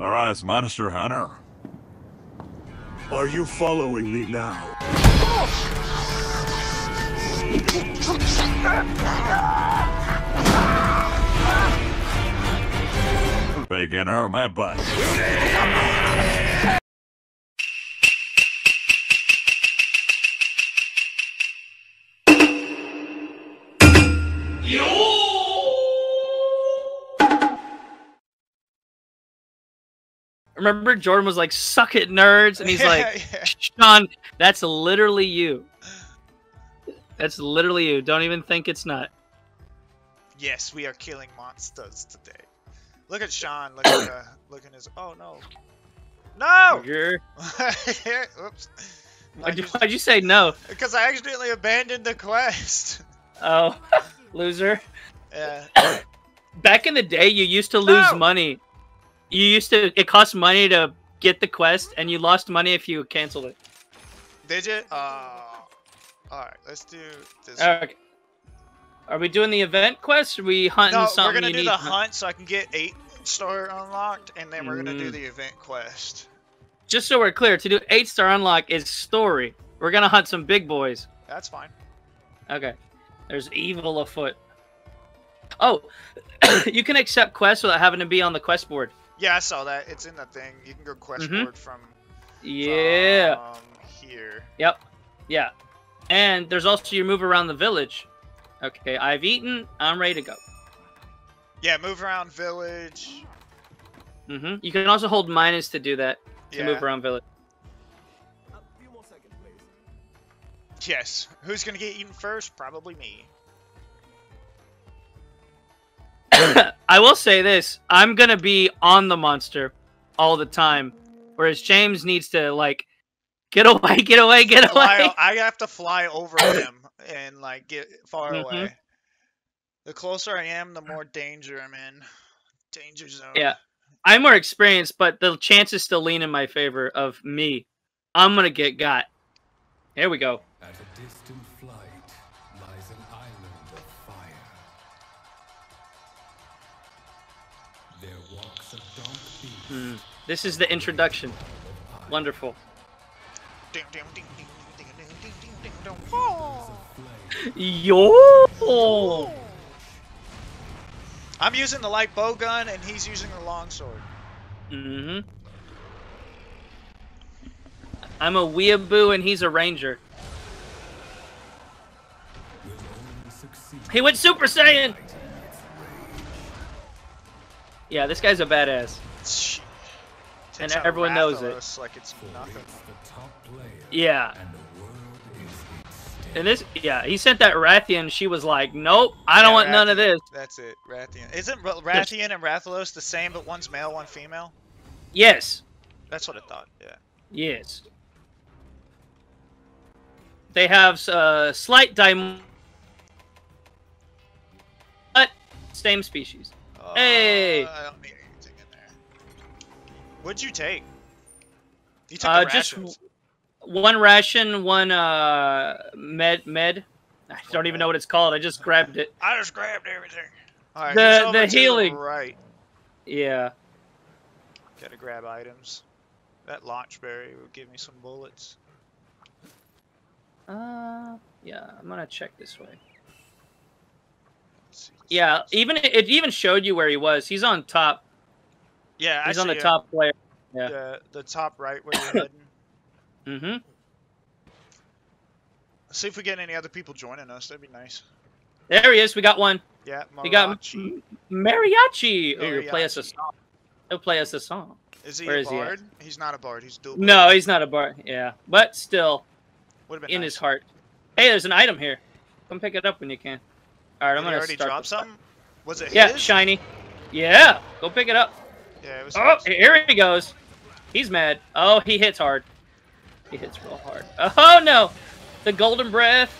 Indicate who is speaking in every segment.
Speaker 1: Arise, Monster Hunter.
Speaker 2: Are you following me now?
Speaker 1: Beginner, my butt.
Speaker 3: Remember Jordan was like, "Suck it, nerds," and he's like,
Speaker 4: yeah.
Speaker 3: "Sean, that's literally you. That's literally you. Don't even think it's not."
Speaker 4: Yes, we are killing monsters today. Look at Sean. Look at uh, look at his. Oh no. No. Oops.
Speaker 3: Why'd you, why'd you say no?
Speaker 4: Because I accidentally abandoned the quest.
Speaker 3: Oh, loser.
Speaker 4: Yeah.
Speaker 3: Back in the day, you used to lose
Speaker 4: No!
Speaker 3: money. You used to. It cost money to get the quest, and you lost money if you canceled it.
Speaker 4: Did you? Uh. All right. Let's do this.
Speaker 3: Okay. Are we doing the event quest? Or are we hunting
Speaker 4: no,
Speaker 3: something
Speaker 4: we're gonna do the
Speaker 3: hunt?
Speaker 4: hunt so I can get eight star unlocked, and then we're gonna do
Speaker 3: Mm.
Speaker 4: the event quest.
Speaker 3: Just so we're clear, to do eight star unlock is story. We're gonna hunt some big boys.
Speaker 4: That's fine.
Speaker 3: Okay. There's evil afoot. Oh, you can accept quests without having to be on the quest board.
Speaker 4: Yeah, I saw that. It's in the thing. You can go quest
Speaker 3: Mhm.
Speaker 4: board from.
Speaker 3: Yeah.
Speaker 4: From here.
Speaker 3: Yep. Yeah. And there's also your move around the village. Okay, I've eaten. I'm ready to go.
Speaker 4: Yeah, move around village.
Speaker 3: Mm hmm You can also hold minus to do that to
Speaker 4: Yeah.
Speaker 3: move around village.
Speaker 4: Yes. Who's gonna get eaten first? Probably me.
Speaker 3: I will say this: I'm gonna be on the monster all the time, whereas James needs to like get away, get away, get
Speaker 4: Fly,
Speaker 3: away.
Speaker 4: I have to fly over him and like get far
Speaker 3: Mhm.
Speaker 4: away. The closer I am, the more danger I'm in. Danger zone.
Speaker 3: Yeah. I'm more experienced, but the chances still lean in my favor of me. I'm gonna get got. Here we go.
Speaker 5: At a distant
Speaker 3: Mm. This is the introduction. Wonderful. Yo!
Speaker 4: I'm using the light bow gun, and he's using the long sword.
Speaker 3: Mm hmm I'm a weeaboo, and he's a ranger. He went Super Saiyan! Yeah, this guy's a badass.
Speaker 4: Shit.
Speaker 3: And everyone knows it.
Speaker 4: Like it's nothing.
Speaker 5: it's the top player,
Speaker 3: Yeah.
Speaker 5: and the world is its stage.
Speaker 3: And this, yeah, he sent that Rathian. She was like, nope, I don't
Speaker 4: Yeah,
Speaker 3: want none of this.
Speaker 4: That's it. Rathian. Isn't Rathian and Rathalos the same, but one's male, one female?
Speaker 3: Yes.
Speaker 4: That's what I thought. Yeah.
Speaker 3: Yes. They have uh, slight dim, but same species. Hey!
Speaker 4: Uh, I don't need anything in there. What'd you take? You took
Speaker 3: Uh,
Speaker 4: the
Speaker 3: just one ration, one uh, med med. I don't even know what it's called. I just grabbed it.
Speaker 4: I just grabbed everything. Alright,
Speaker 3: The-
Speaker 4: he's over
Speaker 3: the healing.
Speaker 4: right.
Speaker 3: Yeah.
Speaker 4: Gotta grab items. That launch berry will give me some bullets.
Speaker 3: Uh, yeah. I'm gonna check this way.
Speaker 4: Let's see,
Speaker 3: Yeah. Even it even showed you where he was. He's on top.
Speaker 4: Yeah,
Speaker 3: He's on the top player. yeah.
Speaker 4: The, the top right where you're heading.
Speaker 3: Mm-hmm.
Speaker 4: See if we get any other people joining us. That'd be nice.
Speaker 3: There he is. We got one.
Speaker 4: Yeah,
Speaker 3: We got
Speaker 4: Malachi.
Speaker 3: mariachi. Oh, he'll play us a song. He'll play us a song.
Speaker 4: Is he
Speaker 3: where
Speaker 4: a
Speaker 3: is he at?
Speaker 4: bard? he's not a bard. He's dual.
Speaker 3: No, he's not a bar. Yeah, but still
Speaker 4: Would have been
Speaker 3: in
Speaker 4: nice.
Speaker 3: his heart. Hey, there's an item here. Come pick it up when you can. All right,
Speaker 4: Did
Speaker 3: I'm gonna
Speaker 4: already
Speaker 3: start.
Speaker 4: drop something? Was it
Speaker 3: Yeah,
Speaker 4: his?
Speaker 3: shiny. Yeah, go pick it up.
Speaker 4: Yeah, it was.
Speaker 3: Oh,
Speaker 4: his.
Speaker 3: here he goes. He's mad. Oh, he hits hard. He hits real hard. Oh no, the golden breath.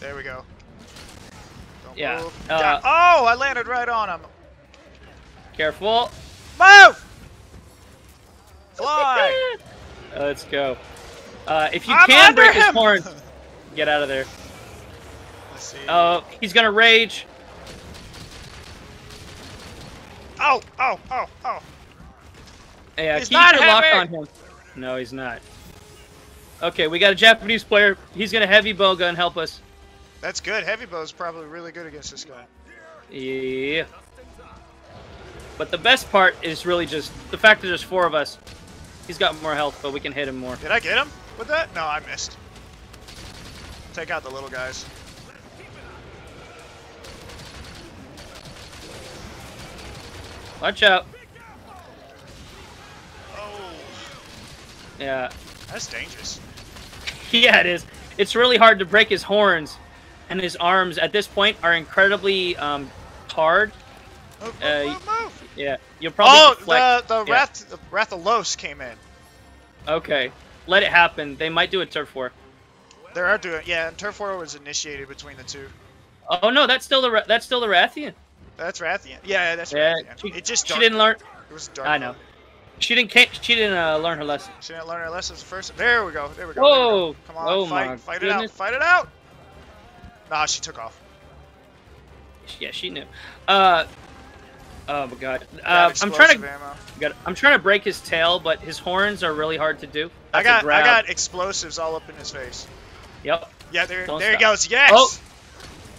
Speaker 4: There we go. Don't
Speaker 3: Yeah,
Speaker 4: move.
Speaker 3: uh,
Speaker 4: oh, I landed right on him.
Speaker 3: Careful.
Speaker 4: Move! Fly!
Speaker 3: Uh, Let's go. Uh, if you
Speaker 4: I'm
Speaker 3: can break his
Speaker 4: him!
Speaker 3: horn, get out of there.
Speaker 4: Let's see.
Speaker 3: Oh, he's gonna rage.
Speaker 4: Oh, oh, oh, oh.
Speaker 3: Yeah, uh,
Speaker 4: He's
Speaker 3: keep
Speaker 4: not
Speaker 3: your lock on him. No, he's not. Okay, we got a Japanese player. He's gonna heavy bow gun help us.
Speaker 4: That's good. Heavy bow is probably really good against this guy.
Speaker 3: Yeah. But the best part is really just the fact that there's four of us. He's got more health, but we can hit him more.
Speaker 4: Did I get him with that? No, I missed. Take out the little guys.
Speaker 3: Watch out.
Speaker 4: Oh,
Speaker 3: Yeah.
Speaker 4: that's dangerous.
Speaker 3: Yeah, it is. It's really hard to break his horns, and his arms at this point are incredibly um, hard.
Speaker 4: Move, move,
Speaker 3: Uh,
Speaker 4: move.
Speaker 3: Yeah, you'll probably
Speaker 4: Oh,
Speaker 3: deflect.
Speaker 4: the the
Speaker 3: yeah.
Speaker 4: Wrath the Rathalos came in.
Speaker 3: Okay, let it happen. They might do a turf war.
Speaker 4: They are doing yeah, and Turf War was initiated between the two.
Speaker 3: Oh no, that's still the that's still the Rathian.
Speaker 4: That's Rathian. Yeah, that's
Speaker 3: Yeah,
Speaker 4: Rathian.
Speaker 3: she,
Speaker 4: it just
Speaker 3: she didn't learn.
Speaker 4: It was dark.
Speaker 3: I know.
Speaker 4: mode.
Speaker 3: She didn't. She didn't uh, learn her lesson.
Speaker 4: She didn't learn her lessons first. There we go. There we go. we go. Come on,
Speaker 3: Oh
Speaker 4: fight, fight it out, fight it out. Nah, she took off.
Speaker 3: Yeah, she knew. Uh, oh my god. Uh, I'm trying to. Got, I'm trying to break his tail, but his horns are really hard to do.
Speaker 4: I
Speaker 3: That's a
Speaker 4: got I got explosives all up in his face.
Speaker 3: Yep.
Speaker 4: Yeah, there
Speaker 3: Don't
Speaker 4: there he goes. Yes.
Speaker 3: Oh!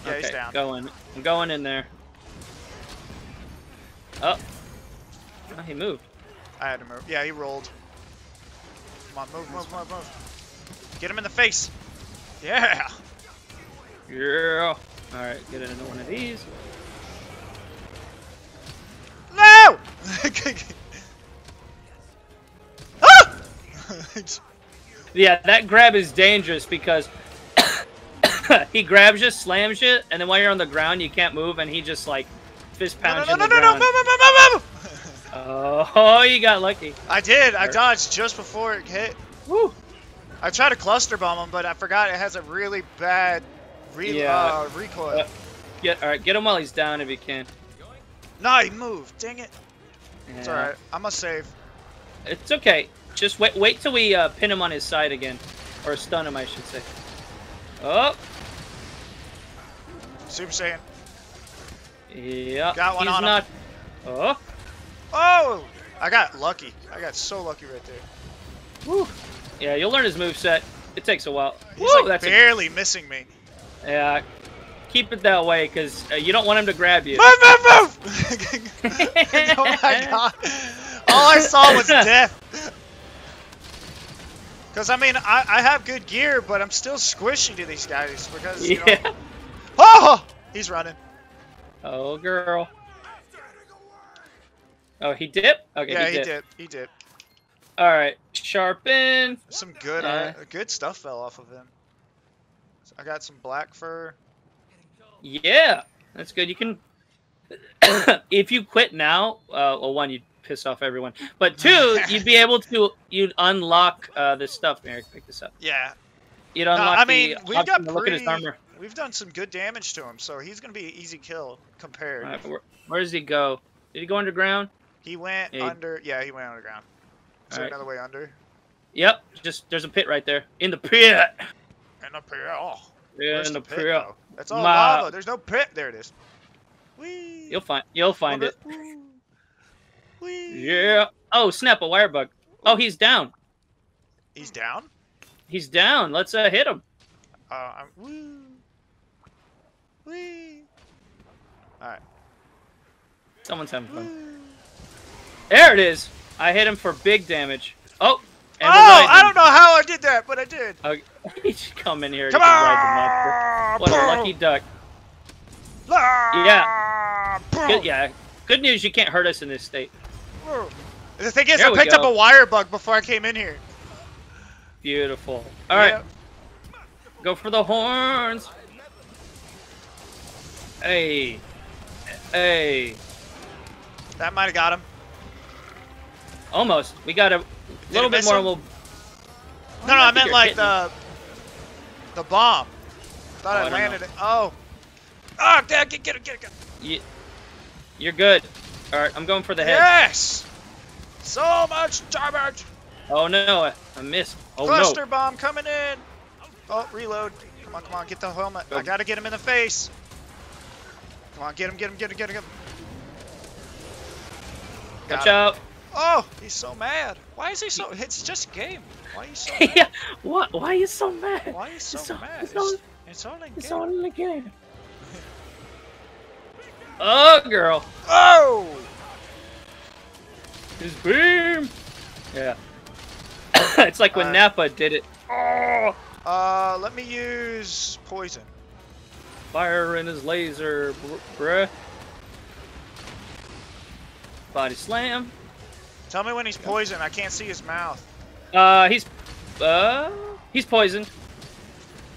Speaker 4: Yeah,
Speaker 3: okay,
Speaker 4: he's down.
Speaker 3: going. I'm going in there. Oh. Oh, he moved.
Speaker 4: I had to move. Yeah, he rolled. Come on, move, move, move, move. Get him in the face. Yeah.
Speaker 3: Yeah. All right, get into one of these.
Speaker 4: No! ah!
Speaker 3: Yeah, that grab is dangerous because he grabs you, slams you, and then while you're on the ground, you can't move, and he just like fist
Speaker 4: no, no, no, no, no, no, move, move.
Speaker 3: Oh, you got lucky.
Speaker 4: I did. I dodged just before it hit.
Speaker 3: Woo.
Speaker 4: I tried to cluster bomb him, but I forgot it has a really bad re
Speaker 3: Yeah.
Speaker 4: uh, recoil.
Speaker 3: Uh, Get all right. Get him while he's down if you can.
Speaker 4: no, he moved. Dang it. It's alright. I'm gonna save.
Speaker 3: It's okay. Just wait. Wait till we uh, pin him on his side again, or stun him, I should say. Oh,
Speaker 4: Super Saiyan.
Speaker 3: Yeah.
Speaker 4: Got one
Speaker 3: he's
Speaker 4: on him.
Speaker 3: not. Oh,
Speaker 4: Oh! I got lucky. I got so lucky right there.
Speaker 3: Woo. yeah. You'll learn his move set. It takes a while.
Speaker 4: He's
Speaker 3: Woo,
Speaker 4: like
Speaker 3: that's a,
Speaker 4: barely missing me.
Speaker 3: yeah. Keep it that way, cause uh, you don't want him to grab you.
Speaker 4: Move, move, move! oh my god. All I saw was death. Because, I mean, I, I have good gear, but I'm still squishy to these guys because, you know...
Speaker 3: Yeah.
Speaker 4: Oh! He's running.
Speaker 3: Oh, girl. Oh, he dipped. Okay,
Speaker 4: yeah,
Speaker 3: he
Speaker 4: he did. He did.
Speaker 3: All right, sharpen.
Speaker 4: Some good
Speaker 3: Yeah.
Speaker 4: uh, good stuff fell off of him. I got some black fur.
Speaker 3: Yeah, that's good. You can, if you quit now, uh, well, one, you'd piss off everyone, but two, you'd be able to, you'd unlock uh, this stuff. Eric, pick this up.
Speaker 4: Yeah.
Speaker 3: You'd
Speaker 4: No,
Speaker 3: unlock
Speaker 4: I mean, we've got
Speaker 3: to look at his
Speaker 4: pretty-
Speaker 3: armor.
Speaker 4: We've done some good damage to him, so he's gonna be an easy kill compared.
Speaker 3: Right, where, where does he go? Did he go underground?
Speaker 4: He went
Speaker 3: Yeah,
Speaker 4: under. Yeah, he went underground. Is there
Speaker 3: Alright.
Speaker 4: another way under?
Speaker 3: Yep, just there's a pit right there in the pit.
Speaker 4: In the pit. Oh,
Speaker 3: Yeah,
Speaker 4: where's
Speaker 3: in
Speaker 4: the,
Speaker 3: the
Speaker 4: pit?
Speaker 3: pit.
Speaker 4: That's all
Speaker 3: Ma-
Speaker 4: lava. There's no pit. There it is. Whee!
Speaker 3: You'll find, you'll find it.
Speaker 4: Whee!
Speaker 3: Yeah. Oh snap! A wire bug. Oh, he's down.
Speaker 4: He's down.
Speaker 3: He's down. Let's uh, hit him.
Speaker 4: Uh, I'm. Woo. Whee!
Speaker 3: Someone's having fun. There it is. I hit him for big damage. Oh. And
Speaker 4: oh, I don't know how I did that, but I did.
Speaker 3: Okay. Uh, he should come in here.
Speaker 4: Come
Speaker 3: and you can ride
Speaker 4: on!
Speaker 3: What a lucky duck.
Speaker 4: Yeah.
Speaker 3: Good, yeah. Good news, you can't hurt us in this state.
Speaker 4: The thing is,
Speaker 3: There
Speaker 4: I picked up a wire bug before I came in here.
Speaker 3: Beautiful. All right,
Speaker 4: Yeah.
Speaker 3: go for the horns. Hey, hey,
Speaker 4: That might have got him.
Speaker 3: almost. We got a little bit more.
Speaker 4: him?
Speaker 3: We'll.
Speaker 4: No, no, I meant like
Speaker 3: hitting
Speaker 4: the the bomb. Thought
Speaker 3: Oh, I
Speaker 4: landed it. Oh. Oh, Dad, get, get it, get it, get it.
Speaker 3: You, you're good. All right, I'm going for the head.
Speaker 4: Yes! So much damage!
Speaker 3: Oh no, I, I missed. Oh
Speaker 4: Cluster
Speaker 3: no.
Speaker 4: bomb coming in! Oh, reload. Come on, come on, get the helmet.
Speaker 3: Go.
Speaker 4: I gotta get him in the face. Come on, get him, get him, get him, get him. Get him. Got
Speaker 3: Watch
Speaker 4: him.
Speaker 3: out.
Speaker 4: Oh, he's so mad. Why is he so? It's just game. Why are you so mad?
Speaker 3: yeah. What? Why are you so mad?
Speaker 4: Why are you so
Speaker 3: It's all-
Speaker 4: mad?
Speaker 3: it's
Speaker 4: It's,
Speaker 3: all-
Speaker 4: it's all in
Speaker 3: It's
Speaker 4: game.
Speaker 3: all in game. Oh, girl.
Speaker 4: Oh!
Speaker 3: His beam. Yeah. it's like when
Speaker 4: Uh,
Speaker 3: Nappa did it. Oh,
Speaker 4: Uh, let me use poison.
Speaker 3: Fire in his laser, br- bruh. Body slam.
Speaker 4: Tell me when he's poisoned. I can't see his mouth.
Speaker 3: Uh, he's, uh, he's poisoned.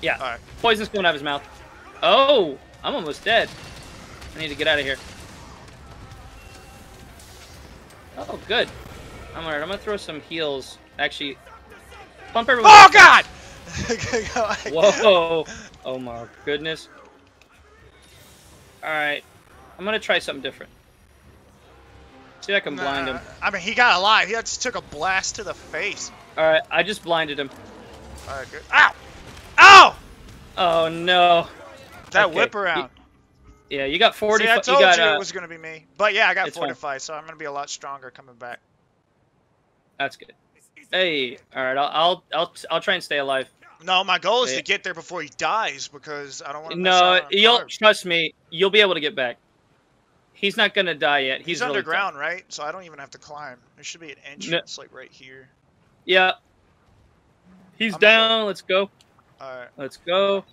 Speaker 3: Yeah,
Speaker 4: Alright.
Speaker 3: poison's coming out of his mouth. Oh, I'm almost dead. I need to get out of here. Oh, good. I'm alright. I'm gonna throw some heals. Actually, pump everyone.
Speaker 4: Oh God!
Speaker 3: Whoa! Oh my goodness. Alright. I'm gonna try something different. See if I can blind him.
Speaker 4: I mean, he got alive. He just took a blast to the face.
Speaker 3: Alright, I just blinded him.
Speaker 4: Alright, good. Ow! Ow!
Speaker 3: Oh no.
Speaker 4: That
Speaker 3: Okay,
Speaker 4: whip around.
Speaker 3: Yeah, you got 40.
Speaker 4: See, I told
Speaker 3: you got,
Speaker 4: you
Speaker 3: uh,
Speaker 4: it was gonna be me. But yeah, I got
Speaker 3: it's fine.
Speaker 4: fortified, so I'm gonna be a lot stronger coming back.
Speaker 3: That's good. Hey, alright, I'll, I'll I'll I'll try and stay alive.
Speaker 4: No, my goal is
Speaker 3: Yeah.
Speaker 4: to get there before he dies because I don't want to.
Speaker 3: No, you'll trust me. You'll be able to get back. He's not gonna die yet. He's,
Speaker 4: He's,
Speaker 3: really
Speaker 4: underground, right? So I don't even have to climb. There should be an entrance like right here.
Speaker 3: Yeah. He's
Speaker 4: I'm gonna go-
Speaker 3: down. Let's go.
Speaker 4: All right,
Speaker 3: Let's go.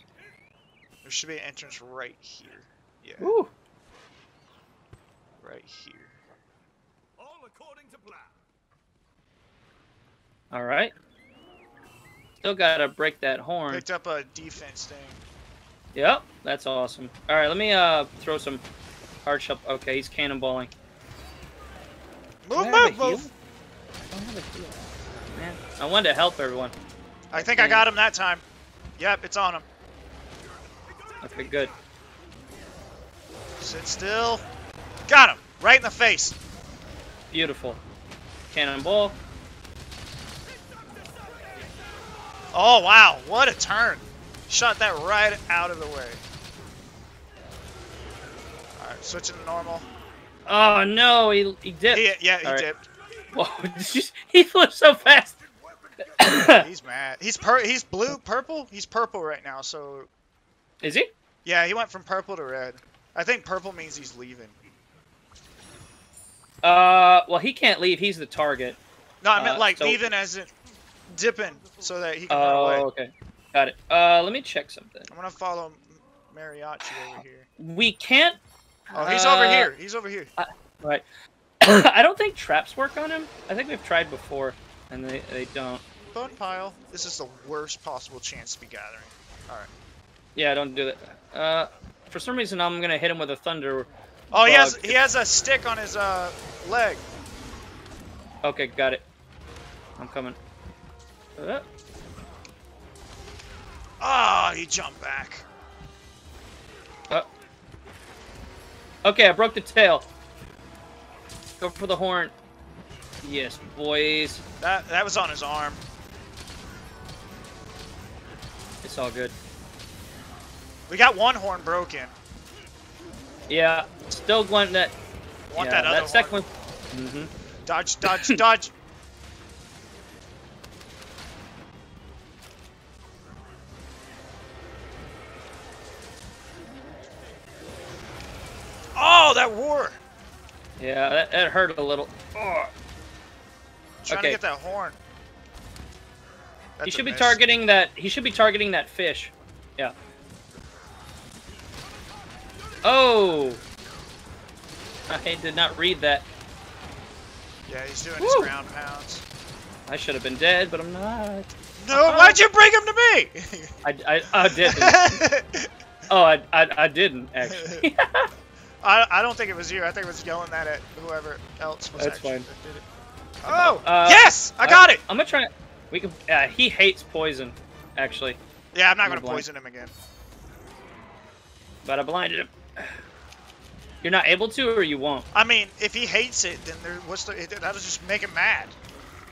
Speaker 4: there should be an entrance right here. Yeah,
Speaker 3: Woo.
Speaker 4: right here.
Speaker 2: All according to plan.
Speaker 3: All right. Still gotta break that horn.
Speaker 4: Picked up a defense thing.
Speaker 3: Yep, that's awesome. All right, let me uh throw some hard shell. Okay, he's cannonballing.
Speaker 4: Move,
Speaker 3: I
Speaker 4: move, move.
Speaker 3: I don't have a heal. Man, I wanted to help everyone.
Speaker 4: I think I got him that time. Yep, it's on him.
Speaker 3: Okay, good.
Speaker 4: Sit still. Got him. Right in the face.
Speaker 3: Beautiful. Cannonball.
Speaker 4: Oh wow, what a turn. Shot that right out of the way. Alright, switching to normal.
Speaker 3: Oh no, he he dipped.
Speaker 4: He, yeah, he
Speaker 3: All right.
Speaker 4: dipped.
Speaker 3: Whoa, did you- he flew so fast.
Speaker 4: He's mad. He's per he's blue, purple? He's purple right now, so
Speaker 3: Is he?
Speaker 4: yeah, he went from purple to red. I think purple means he's leaving.
Speaker 3: Uh, well, he can't leave. He's the target.
Speaker 4: No, I meant
Speaker 3: Uh,
Speaker 4: like
Speaker 3: so-
Speaker 4: leaving as in dipping so that he can run away.
Speaker 3: Oh, okay. Got it. Uh, let me check something.
Speaker 4: I'm gonna follow Mariachi over here.
Speaker 3: We can't.
Speaker 4: Oh, he's over
Speaker 3: uh,
Speaker 4: here. He's over here.
Speaker 3: Right. I don't think traps work on him. I think we've tried before, and they, they don't.
Speaker 4: Bone pile. This is the worst possible chance to be gathering. Alright.
Speaker 3: Yeah, don't do that. Uh, for some reason, I'm gonna hit him with a thunder.
Speaker 4: Oh, he has he has a stick on his uh leg.
Speaker 3: Okay, got it. I'm coming. Uh,
Speaker 4: Ah, he jumped back.
Speaker 3: okay, I broke the tail. Go for the horn. Yes, boys.
Speaker 4: That that was on his arm.
Speaker 3: It's all good.
Speaker 4: We got one horn broken.
Speaker 3: Yeah, still going that.
Speaker 4: Want
Speaker 3: yeah,
Speaker 4: that other
Speaker 3: second
Speaker 4: horn?
Speaker 3: one. Mm-hmm.
Speaker 4: Dodge, dodge, dodge. Oh, that war!
Speaker 3: Yeah, that, that hurt a little. Oh,
Speaker 4: Trying
Speaker 3: Okay.
Speaker 4: to get that horn.
Speaker 3: he
Speaker 4: That's a
Speaker 3: should be
Speaker 4: miss.
Speaker 3: targeting that. He should be targeting that fish. Yeah. Oh. I did not read that.
Speaker 4: Yeah, he's doing
Speaker 3: Woo.
Speaker 4: his ground pounds.
Speaker 3: I should have been dead, but I'm not.
Speaker 4: No, uh-huh. why'd you bring him to me?
Speaker 3: I, I, I didn't. oh, I, I, I didn't actually.
Speaker 4: I, I don't think it was you. I think it was yelling that at whoever else was
Speaker 3: That's
Speaker 4: actually
Speaker 3: fine.
Speaker 4: that did it. Oh,
Speaker 3: Uh,
Speaker 4: yes! I got it!
Speaker 3: I'm gonna try. We can. Uh, he hates poison, actually,
Speaker 4: Yeah, I'm not
Speaker 3: I'm
Speaker 4: going to
Speaker 3: blind.
Speaker 4: poison him again.
Speaker 3: but I blinded him. You're not able to, or you won't.
Speaker 4: I mean, if he hates it, then there, what's the, it, that'll just make him mad.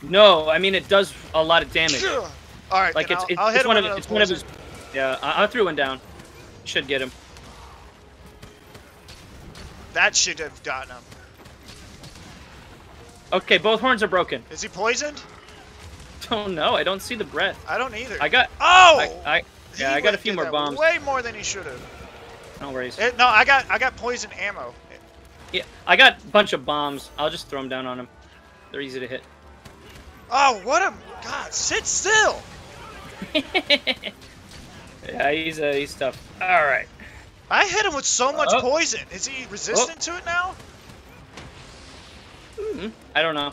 Speaker 3: No, I mean it does a lot of damage.
Speaker 4: All right,
Speaker 3: Like it's,
Speaker 4: I'll,
Speaker 3: it's,
Speaker 4: I'll hit
Speaker 3: it's
Speaker 4: him
Speaker 3: one of it's
Speaker 4: another
Speaker 3: one of his. Yeah, I, I threw one down. Should get him.
Speaker 4: That should have gotten him.
Speaker 3: Okay, both horns are broken.
Speaker 4: Is he poisoned?
Speaker 3: Don't know. I don't see the breath.
Speaker 4: I don't either.
Speaker 3: I got.
Speaker 4: oh!
Speaker 3: I, I yeah,
Speaker 4: He
Speaker 3: I got a few more bombs.
Speaker 4: Way more than he should have.
Speaker 3: No worries.
Speaker 4: It, no, I got I got poison ammo.
Speaker 3: Yeah, I got a bunch of bombs. I'll just throw them down on him. They're easy to hit.
Speaker 4: Oh, what a God! Sit still.
Speaker 3: yeah, he's uh, he's tough. All right.
Speaker 4: I hit him with so much
Speaker 3: Oh.
Speaker 4: poison. Is he resistant to it now?
Speaker 3: Hmm, I don't know.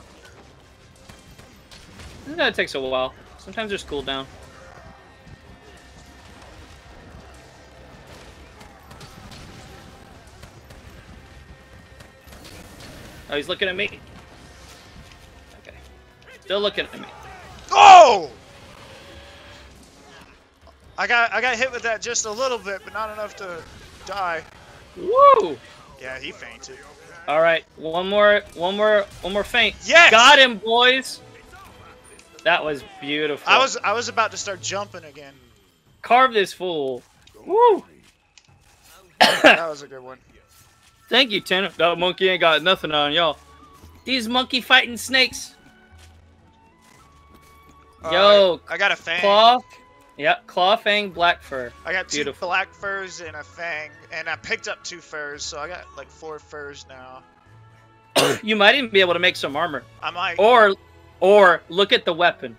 Speaker 3: That takes a while. Sometimes there's cooldown. Oh, he's looking at me. Okay. Still looking at me.
Speaker 4: Oh! I got I got hit with that just a little bit, but not enough to die.
Speaker 3: Woo!
Speaker 4: Yeah, he fainted.
Speaker 3: All right, one more, one more, one more faint.
Speaker 4: Yes!
Speaker 3: Got him, boys. That was beautiful.
Speaker 4: I was I was about to start jumping again.
Speaker 3: carve this fool. Woo!
Speaker 4: That was a good one.
Speaker 3: Thank you, Tanner. That monkey ain't got nothing on y'all. These monkey fighting snakes. Yo,
Speaker 4: Alright, I got a fang.
Speaker 3: Claw. Yep, claw, fang, black fur.
Speaker 4: I got two
Speaker 3: Beautiful.
Speaker 4: black furs and a fang, and I picked up two furs, so I got like four furs now.
Speaker 3: You might even be able to make some armor.
Speaker 4: I might
Speaker 3: Or, or look at the weapon.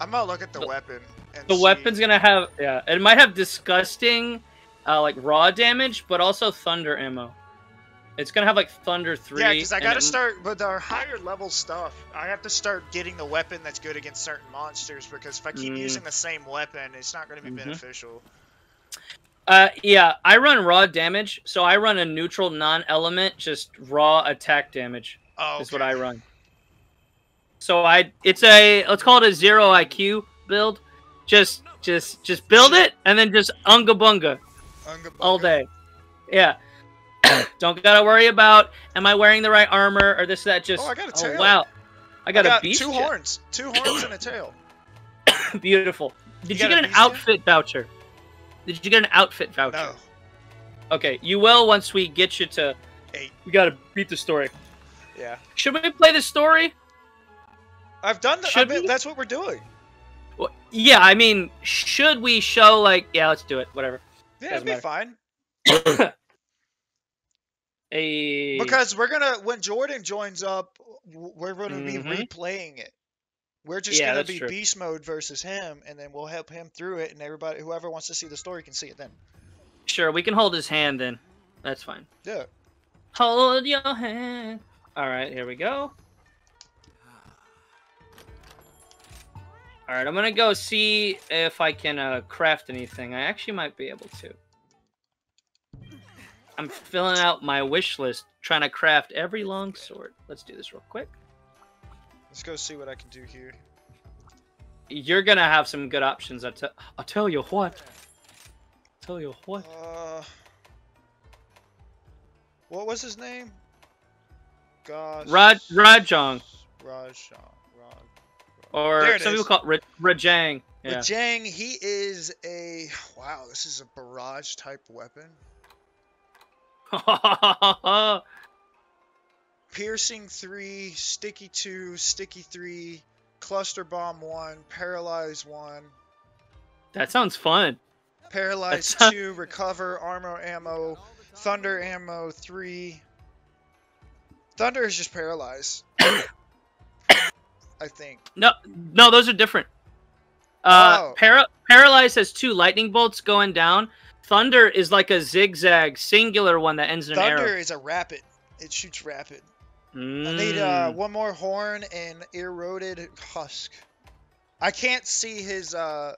Speaker 4: I'm gonna look at the,
Speaker 3: the-
Speaker 4: weapon. And
Speaker 3: The
Speaker 4: see.
Speaker 3: weapon's gonna have yeah. It might have disgusting, uh, like raw damage, but also thunder ammo. It's gonna have like thunder three.
Speaker 4: Yeah, because I gotta
Speaker 3: it-
Speaker 4: start with our higher level stuff. I have to start getting the weapon that's good against certain monsters because if I keep
Speaker 3: Mm.
Speaker 4: using the same weapon, it's not gonna be
Speaker 3: Mhm.
Speaker 4: beneficial.
Speaker 3: Uh, yeah, I run raw damage, so I run a neutral non-element, just raw attack damage.
Speaker 4: Oh,
Speaker 3: is what. I run. So I, it's a let's call it a zero IQ build. Just, just, just build it and then just unga bunga
Speaker 4: Unga bunga.
Speaker 3: all day. Yeah. Don't gotta worry about am I wearing the right armor or this that. Just
Speaker 4: Oh, I got a oh, tail.
Speaker 3: wow, I got,
Speaker 4: I
Speaker 3: a beast.
Speaker 4: two
Speaker 3: jet.
Speaker 4: horns, two horns and a tail.
Speaker 3: Beautiful. Did
Speaker 4: You
Speaker 3: you, get an
Speaker 4: beast jet?
Speaker 3: outfit voucher? Did you get an outfit voucher?
Speaker 4: No,
Speaker 3: Okay, you will once we get you to.
Speaker 4: Eight.
Speaker 3: We gotta beat the story.
Speaker 4: yeah.
Speaker 3: Should we play the story?
Speaker 4: I've done. The,
Speaker 3: Should
Speaker 4: I've been, that's what we're doing.
Speaker 3: Well, yeah, I mean, should we show like? Yeah, let's do it. Whatever.
Speaker 4: Yeah, it'd be
Speaker 3: matter.
Speaker 4: fine. Because we're gonna when Jordan joins up, we're gonna
Speaker 3: Mhm.
Speaker 4: be replaying it. We're just
Speaker 3: Yeah,
Speaker 4: gonna be
Speaker 3: true.
Speaker 4: beast mode versus him, and then we'll help him through it, and everybody, whoever wants to see the story, can see it then.
Speaker 3: sure we can hold his hand then. That's fine.
Speaker 4: Yeah.
Speaker 3: Hold your hand. All right, here we go. All right, I'm gonna go see if I can uh, craft anything. I actually might be able to. I'm filling out my wish list, trying to craft every long sword. Let's do this real quick.
Speaker 4: Let's go see what I can do here.
Speaker 3: You're gonna have some good options. I te- I'll tell you what. Tell you what.
Speaker 4: Uh, what was his name? Gosh.
Speaker 3: Raj Rajong,
Speaker 4: Rajang. Raj.
Speaker 3: or some
Speaker 4: is.
Speaker 3: people call it Rajang. Yeah.
Speaker 4: Jang, he is a wow. This is a barrage type weapon. Piercing three, sticky two, sticky three, cluster bomb one, paralyze one,
Speaker 3: that sounds fun.
Speaker 4: paralyze
Speaker 3: That's-
Speaker 4: two, recover armor ammo, thunder ammo three. Thunder is just paralyze. I think.
Speaker 3: No, no, those are different. Uh,
Speaker 4: Oh.
Speaker 3: para- Paralyze has two lightning bolts going down. Thunder is like a zigzag singular one that ends in an
Speaker 4: Thunder
Speaker 3: arrow.
Speaker 4: is a rapid. It shoots rapid. I need uh,
Speaker 3: Mm.
Speaker 4: one more horn and eroded husk. I can't see his uh,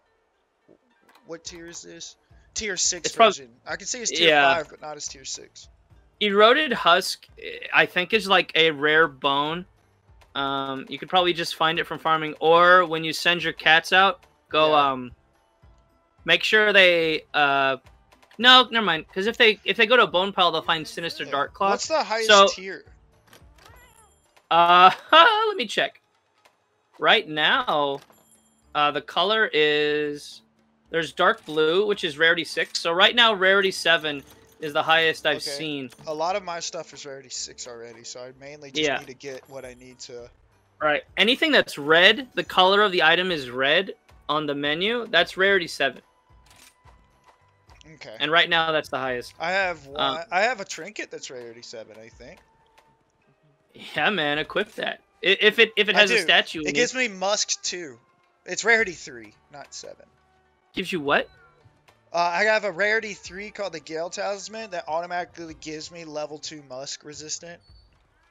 Speaker 4: what tier is this? Tier six
Speaker 3: It's
Speaker 4: version. I can see his tier
Speaker 3: Yeah.
Speaker 4: five, but not his tier six.
Speaker 3: Eroded husk, eh, I think, is like a rare bone. Um, you could probably just find it from farming, or when you send your cats out, go
Speaker 4: Yeah.
Speaker 3: um, make sure they uh, no, never mind, because if they if they go to a bone pile, they'll find sinister dark claw.
Speaker 4: What's the highest
Speaker 3: So-
Speaker 4: tier?
Speaker 3: Uh, let me check. Right now, uh, the color is there's dark blue, which is rarity six. So right now, rarity seven is the highest I've
Speaker 4: Okay.
Speaker 3: seen.
Speaker 4: A lot of my stuff is rarity six already, so I mainly just
Speaker 3: Yeah.
Speaker 4: need to get what I need to
Speaker 3: All right. Anything that's red, the color of the item is red on the menu. That's rarity seven,
Speaker 4: Okay.
Speaker 3: and right now that's the highest.
Speaker 4: I have one.
Speaker 3: Um,
Speaker 4: I have a trinket that's rarity seven. I think
Speaker 3: Yeah, man. Equip that. If it if it has a statue,
Speaker 4: it gives me musk two. It's rarity three, not seven.
Speaker 3: gives you what?
Speaker 4: Uh, I have a rarity three called the Gale Talisman that automatically gives me level two musk resistant.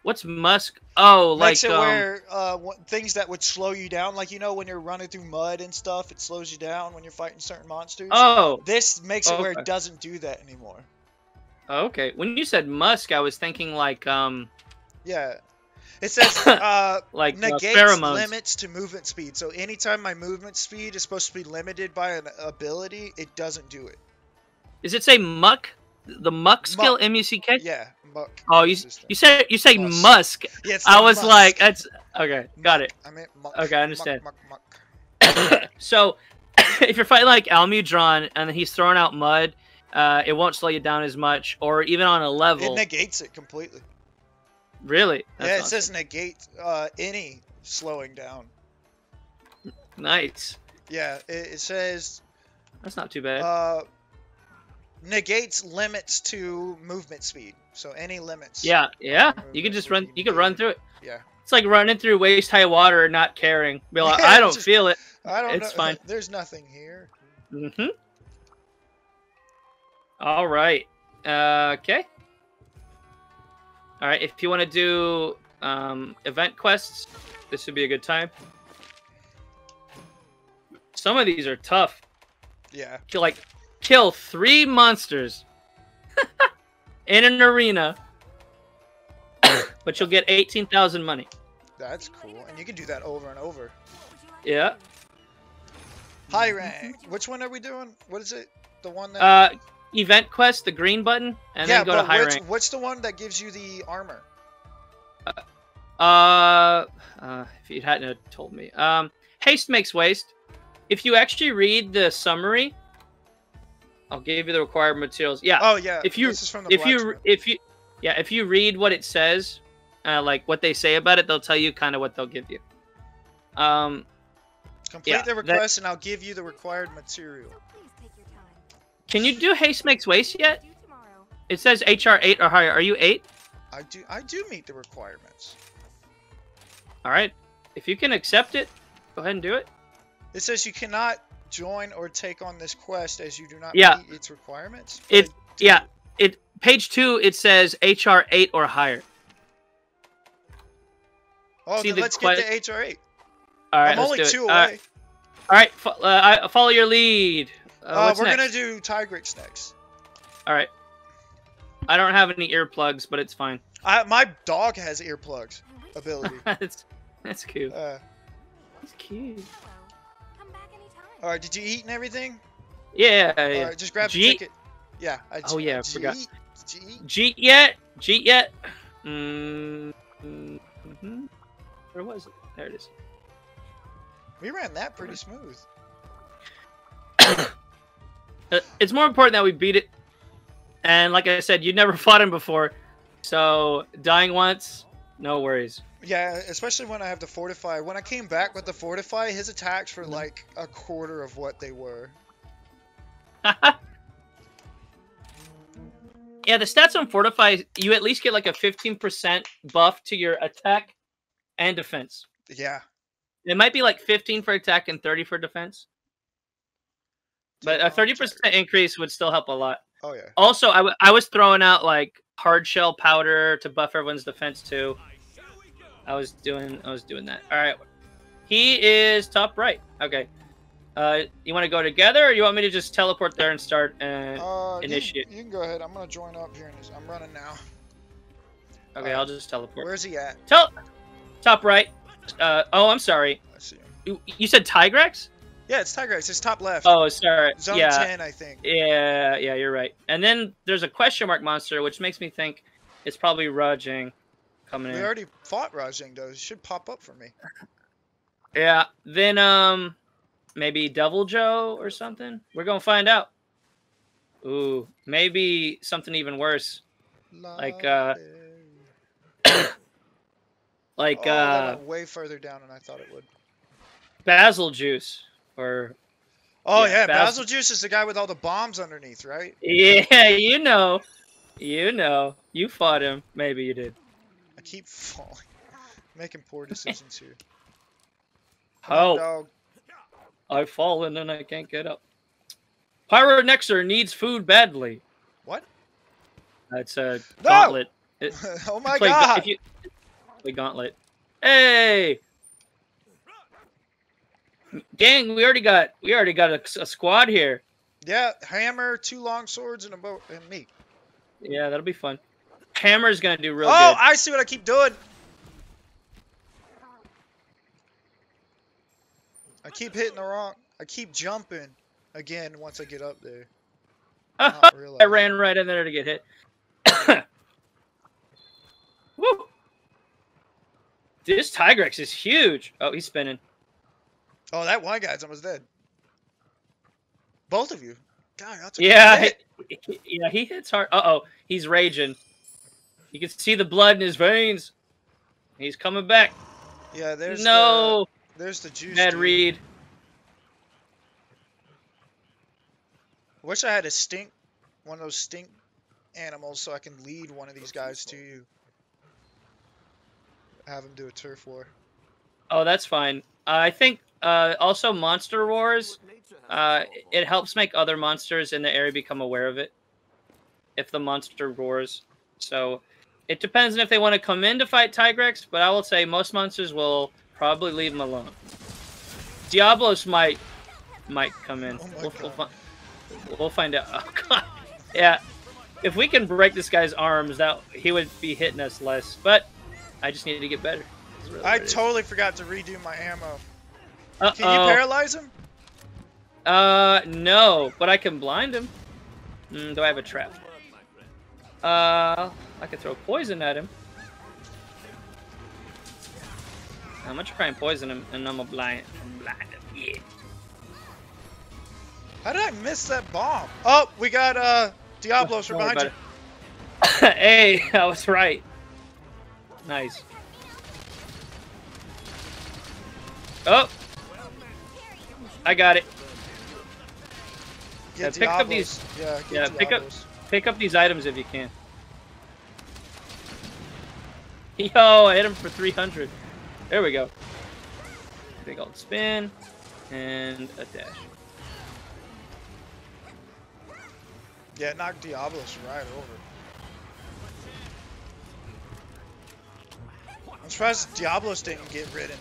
Speaker 3: What's musk? Oh, like
Speaker 4: Makes it
Speaker 3: um,
Speaker 4: where uh, things that would slow you down, like you know when you're running through mud and stuff, it slows you down when you're fighting certain monsters.
Speaker 3: oh,
Speaker 4: This makes it where it doesn't do that anymore.
Speaker 3: okay. When you said musk, I was thinking like um
Speaker 4: Yeah. It says uh,
Speaker 3: like uh,
Speaker 4: negates
Speaker 3: pheromones.
Speaker 4: limits to movement speed. So anytime my movement speed is supposed to be limited by an ability, it doesn't do it.
Speaker 3: Does it say muck? The muck skill,
Speaker 4: Muck.
Speaker 3: M U C K.
Speaker 4: Yeah. Muck
Speaker 3: Oh, you you say you say
Speaker 4: Musk.
Speaker 3: musk.
Speaker 4: Yeah,
Speaker 3: I was
Speaker 4: musk.
Speaker 3: like, that's okay. Got it.
Speaker 4: I meant muck.
Speaker 3: Okay, I understand.
Speaker 4: Muck, muck,
Speaker 3: so, if you're fighting like Almudron and he's throwing out mud, uh, it won't slow you down as much, or even on a level.
Speaker 4: It negates it completely.
Speaker 3: really?
Speaker 4: yeah, it
Speaker 3: That's
Speaker 4: says negate uh, any slowing down.
Speaker 3: awesome. nice.
Speaker 4: Yeah, it, it says
Speaker 3: That's not too bad.
Speaker 4: uh, negates limits to movement speed. So any limits.
Speaker 3: yeah, yeah. You can just run. You can run through it.
Speaker 4: Yeah.
Speaker 3: It's like running through waist high water and not caring. Be like,
Speaker 4: Yeah,
Speaker 3: I don't
Speaker 4: just-
Speaker 3: feel it.
Speaker 4: I don't
Speaker 3: It's
Speaker 4: know.
Speaker 3: fine.
Speaker 4: There's nothing here.
Speaker 3: Mm-hmm. All right. Uh, okay. All right. If you want to do um, event quests, this would be a good time. Some of these are tough.
Speaker 4: Yeah.
Speaker 3: Like kill three monsters in an arena, but you'll get eighteen thousand money.
Speaker 4: That's cool. And you can do that over and over.
Speaker 3: Yeah.
Speaker 4: High rank. Which one are we doing? What is it? The one that.
Speaker 3: Uh, event quest, the green button, and
Speaker 4: yeah,
Speaker 3: then go to high
Speaker 4: which,
Speaker 3: rank.
Speaker 4: what's the one that gives you the armor?
Speaker 3: Uh, uh, if you hadn't told me. Um, haste makes waste. If you actually read the summary, I'll give you the required materials. Yeah,
Speaker 4: Oh yeah.
Speaker 3: if you-
Speaker 4: this is from the
Speaker 3: if you
Speaker 4: blacksmith.
Speaker 3: if you yeah if you read what it says, uh, like what they say about it, they'll tell you kind of what they'll give you. Um,
Speaker 4: complete
Speaker 3: yeah,
Speaker 4: the
Speaker 3: that-
Speaker 4: request and I'll give you the required material.
Speaker 3: can you do haste makes waste yet? It says HR eight or higher. Are you eight?
Speaker 4: I do. I do meet the requirements.
Speaker 3: All right. If you can accept it, go ahead and do it.
Speaker 4: It says you cannot join or take on this quest as you do not
Speaker 3: Yeah.
Speaker 4: meet its requirements.
Speaker 3: It- Yeah, it page two. It says HR eight or higher.
Speaker 4: Oh,
Speaker 3: see
Speaker 4: then
Speaker 3: the
Speaker 4: let's
Speaker 3: que-
Speaker 4: get to HR eight.
Speaker 3: All right,
Speaker 4: I'm only
Speaker 3: do it.
Speaker 4: two
Speaker 3: All
Speaker 4: away.
Speaker 3: right. All right, uh, I follow your lead. Uh,
Speaker 4: Uh, we're
Speaker 3: next?
Speaker 4: gonna do Tigrex next.
Speaker 3: All right. I don't have any earplugs, but it's fine.
Speaker 4: I, my dog has earplugs ability.
Speaker 3: that's that's cute.
Speaker 4: Uh,
Speaker 3: That's cute.
Speaker 4: All right, did you eat and everything?
Speaker 3: Yeah, yeah.
Speaker 4: Right, just grab
Speaker 3: Jeet.
Speaker 4: the ticket. Yeah. I,
Speaker 3: Oh, yeah, I forgot.
Speaker 4: Jeet.
Speaker 3: Jeet yet? Jeet yet? Mm, hmm Where was it? There it is.
Speaker 4: We ran that pretty smooth.
Speaker 3: Uh, It's more important that we beat it. And like I said, you'd never fought him before, so dying once, no worries.
Speaker 4: Yeah, especially when I have the fortify. When I came back with the fortify, his attacks were mm-hmm. like a quarter of what they were.
Speaker 3: Yeah, the stats on Fortify, you at least get like a 15% buff to your attack and defense.
Speaker 4: Yeah.
Speaker 3: It might be like 15 for attack and 30 for defense. But a 30% increase would still help a lot.
Speaker 4: Oh yeah.
Speaker 3: Also, I, w- I was throwing out like hard shell powder to buff everyone's defense too. I was doing I was doing that. All right. He is top right. Okay. Uh, you want to go together, or you want me to just teleport there and start? Uh,
Speaker 4: Uh, you-
Speaker 3: initiate.
Speaker 4: You, can go ahead. I'm gonna join up here. I'm running now.
Speaker 3: okay, I'll just teleport.
Speaker 4: Where's he at?
Speaker 3: Tel- top right. Uh, oh, I'm sorry.
Speaker 4: I see him.
Speaker 3: You, you said Tigrex?
Speaker 4: Yeah, it's Tigrex. It's top left.
Speaker 3: Oh, sorry.
Speaker 4: Zone
Speaker 3: yeah,
Speaker 4: 10, I think.
Speaker 3: yeah, yeah. You're right. And then there's a question mark monster, which makes me think it's probably Rajang coming
Speaker 4: We
Speaker 3: in.
Speaker 4: We already fought Rajang though. It should pop up for me.
Speaker 3: Yeah. Then um, maybe Deviljho or something. We're gonna find out. Ooh, maybe something even worse. Like, uh, like
Speaker 4: oh,
Speaker 3: uh,
Speaker 4: way further down than I thought it would.
Speaker 3: Bazelgeuse or
Speaker 4: Oh
Speaker 3: Yeah,
Speaker 4: yeah,
Speaker 3: Bas-
Speaker 4: Basil Juice is the guy with all the bombs underneath, right?
Speaker 3: yeah, you know, you know, you fought him. Maybe you did.
Speaker 4: I keep falling, making poor decisions here. On,
Speaker 3: Oh. I've fallen and I can't get up. Pyronexer needs food badly.
Speaker 4: What?
Speaker 3: That's a
Speaker 4: No!
Speaker 3: gauntlet. It-
Speaker 4: oh my
Speaker 3: ga-
Speaker 4: god!
Speaker 3: If you, play gauntlet. Hey, gang, we already got we already got a, a squad here.
Speaker 4: Yeah, hammer, two long swords, and a bow, and me.
Speaker 3: Yeah, that'll be fun. Hammer's gonna do real
Speaker 4: oh,
Speaker 3: good.
Speaker 4: I see what I keep doing. I keep hitting the wrong. I keep jumping again once I get up there.
Speaker 3: I ran right in there to get hit. Woo! This Tigrex is huge. Oh, he's spinning.
Speaker 4: Oh, that one guy's almost dead. Both of you. God, that's a
Speaker 3: Yeah, he- yeah, he hits hard. Uh oh, he's raging. You can see the blood in his veins. He's coming back.
Speaker 4: Yeah, there's
Speaker 3: no,
Speaker 4: the, there's the juice.
Speaker 3: Ned
Speaker 4: dude.
Speaker 3: Reed.
Speaker 4: Wish I had a stink, one of those stink animals, so I can lead one of these guys to you. Have him do a turf war.
Speaker 3: Oh, that's fine. Uh, I think uh, also Monster Wars. Uh, it helps make other monsters in the area become aware of it. If the monster roars, so it depends on if they want to come in to fight Tigrex. But I will say most monsters will probably leave them alone. Diablos might might come in.
Speaker 4: Oh
Speaker 3: we'll, we'll, fi- we'll find out. Oh god, yeah. If we can break this guy's arms, that he would be hitting us less. But I just need to get better. Really
Speaker 4: I
Speaker 3: what it is.
Speaker 4: totally forgot to redo my ammo. Can you paralyze him?
Speaker 3: Uh, no, but I can blind him. Mm, do I have a trap? Uh, I could throw poison at him. I'm gonna try and poison him, and I'm gonna blind, I'm blind him. Yeah.
Speaker 4: How did I miss that bomb? Oh, we got uh Diablos from behind you.
Speaker 3: hey, I was right. Nice. Oh, I got it. Yeah, pick up these-
Speaker 4: Yeah,
Speaker 3: yeah, pick up- Pick up these items if you can. Yo, I hit him for 300. There we go. Big old spin and a dash.
Speaker 4: Yeah, knock Diablos right over. I'm surprised Diablos didn't get ridden.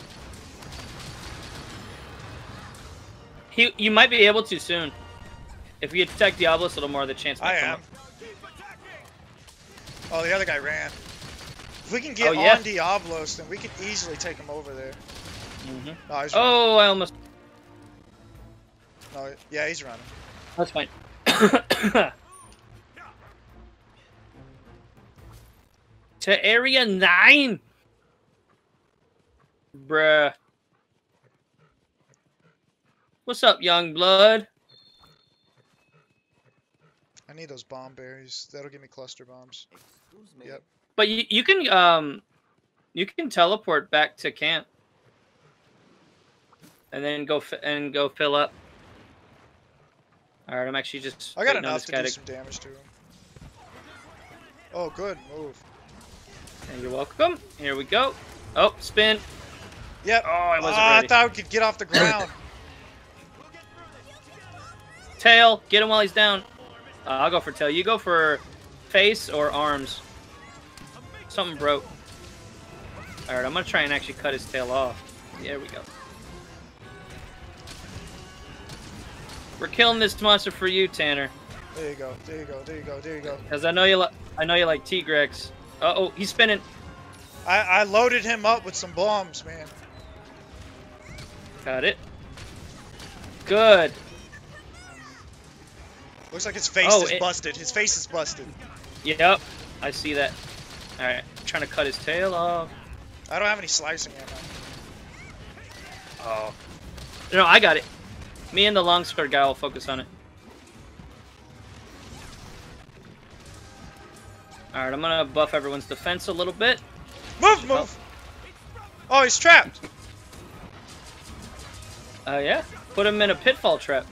Speaker 3: He, you might be able to soon. If you attack Diablos a little more, the chance might
Speaker 4: I
Speaker 3: come
Speaker 4: am.
Speaker 3: up.
Speaker 4: Oh, the other guy ran. If we can get
Speaker 3: Oh, yeah?
Speaker 4: on Diablos, then we can easily take him over there. Mm-hmm. He's running.
Speaker 3: Oh, I almost.
Speaker 4: No, yeah, he's running.
Speaker 3: That's fine. to area nine. Bruh. What's up, young blood?
Speaker 4: I need those bomb berries. That'll give me cluster bombs. Me. Yep.
Speaker 3: But you, you can um you can teleport back to camp. And then go fi- and go fill up. All right, I'm actually just
Speaker 4: I got
Speaker 3: waiting on
Speaker 4: enough to
Speaker 3: guy
Speaker 4: do some damage to him. Oh, good move.
Speaker 3: And you're welcome. Here we go. Oh, spin.
Speaker 4: Yep.
Speaker 3: Oh, I wasn't
Speaker 4: Ah, I thought we could get off the ground.
Speaker 3: Tail, get him while he's down. Uh, I'll go for tail. You go for face or arms. Something broke. All right, I'm gonna try and actually cut his tail off. There we go. We're killing this monster for you, Tanner,
Speaker 4: there you go. There you go. There you go. There you go.
Speaker 3: because I know you. Li- I know you like Tigrex. Uh oh, he's spinning.
Speaker 4: I, I loaded him up with some bombs, man.
Speaker 3: Got it. Good.
Speaker 4: Looks like his face
Speaker 3: Oh,
Speaker 4: is
Speaker 3: it-
Speaker 4: busted. His face is busted.
Speaker 3: Yep, I see that. All right, trying to cut his tail off.
Speaker 4: I don't have any slicing ammo.
Speaker 3: Oh. No, I got it. Me and the long longsword guy will focus on it. Alright, I'm gonna buff everyone's defense a little bit.
Speaker 4: Move,
Speaker 3: Oh.
Speaker 4: move. Oh, he's trapped.
Speaker 3: Uh, yeah. Put him in a pitfall trap.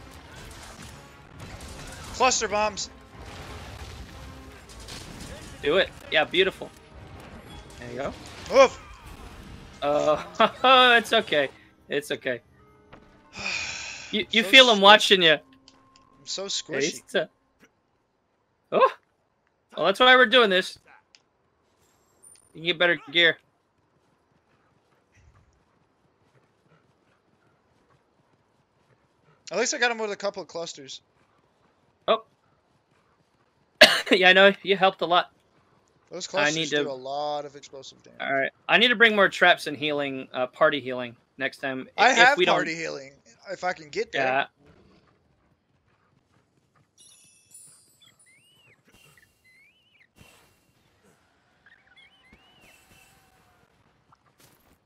Speaker 4: Cluster bombs.
Speaker 3: Do it. Yeah, beautiful. There you go.
Speaker 4: Oof.
Speaker 3: Uh, it's okay. It's okay. You you
Speaker 4: So
Speaker 3: feel him
Speaker 4: squishy.
Speaker 3: watching you.
Speaker 4: I'm so squishy.
Speaker 3: Uh, Oh, well, that's why we're doing this. You can get better gear.
Speaker 4: At least I got him with a couple of clusters.
Speaker 3: yeah, I know you helped a lot.
Speaker 4: Those
Speaker 3: I need to do
Speaker 4: a lot of explosive damage.
Speaker 3: All right, I need to bring more traps and healing, uh, party healing next time.
Speaker 4: I
Speaker 3: if
Speaker 4: have
Speaker 3: we
Speaker 4: party
Speaker 3: Don't,
Speaker 4: healing if I can get there.
Speaker 3: yeah.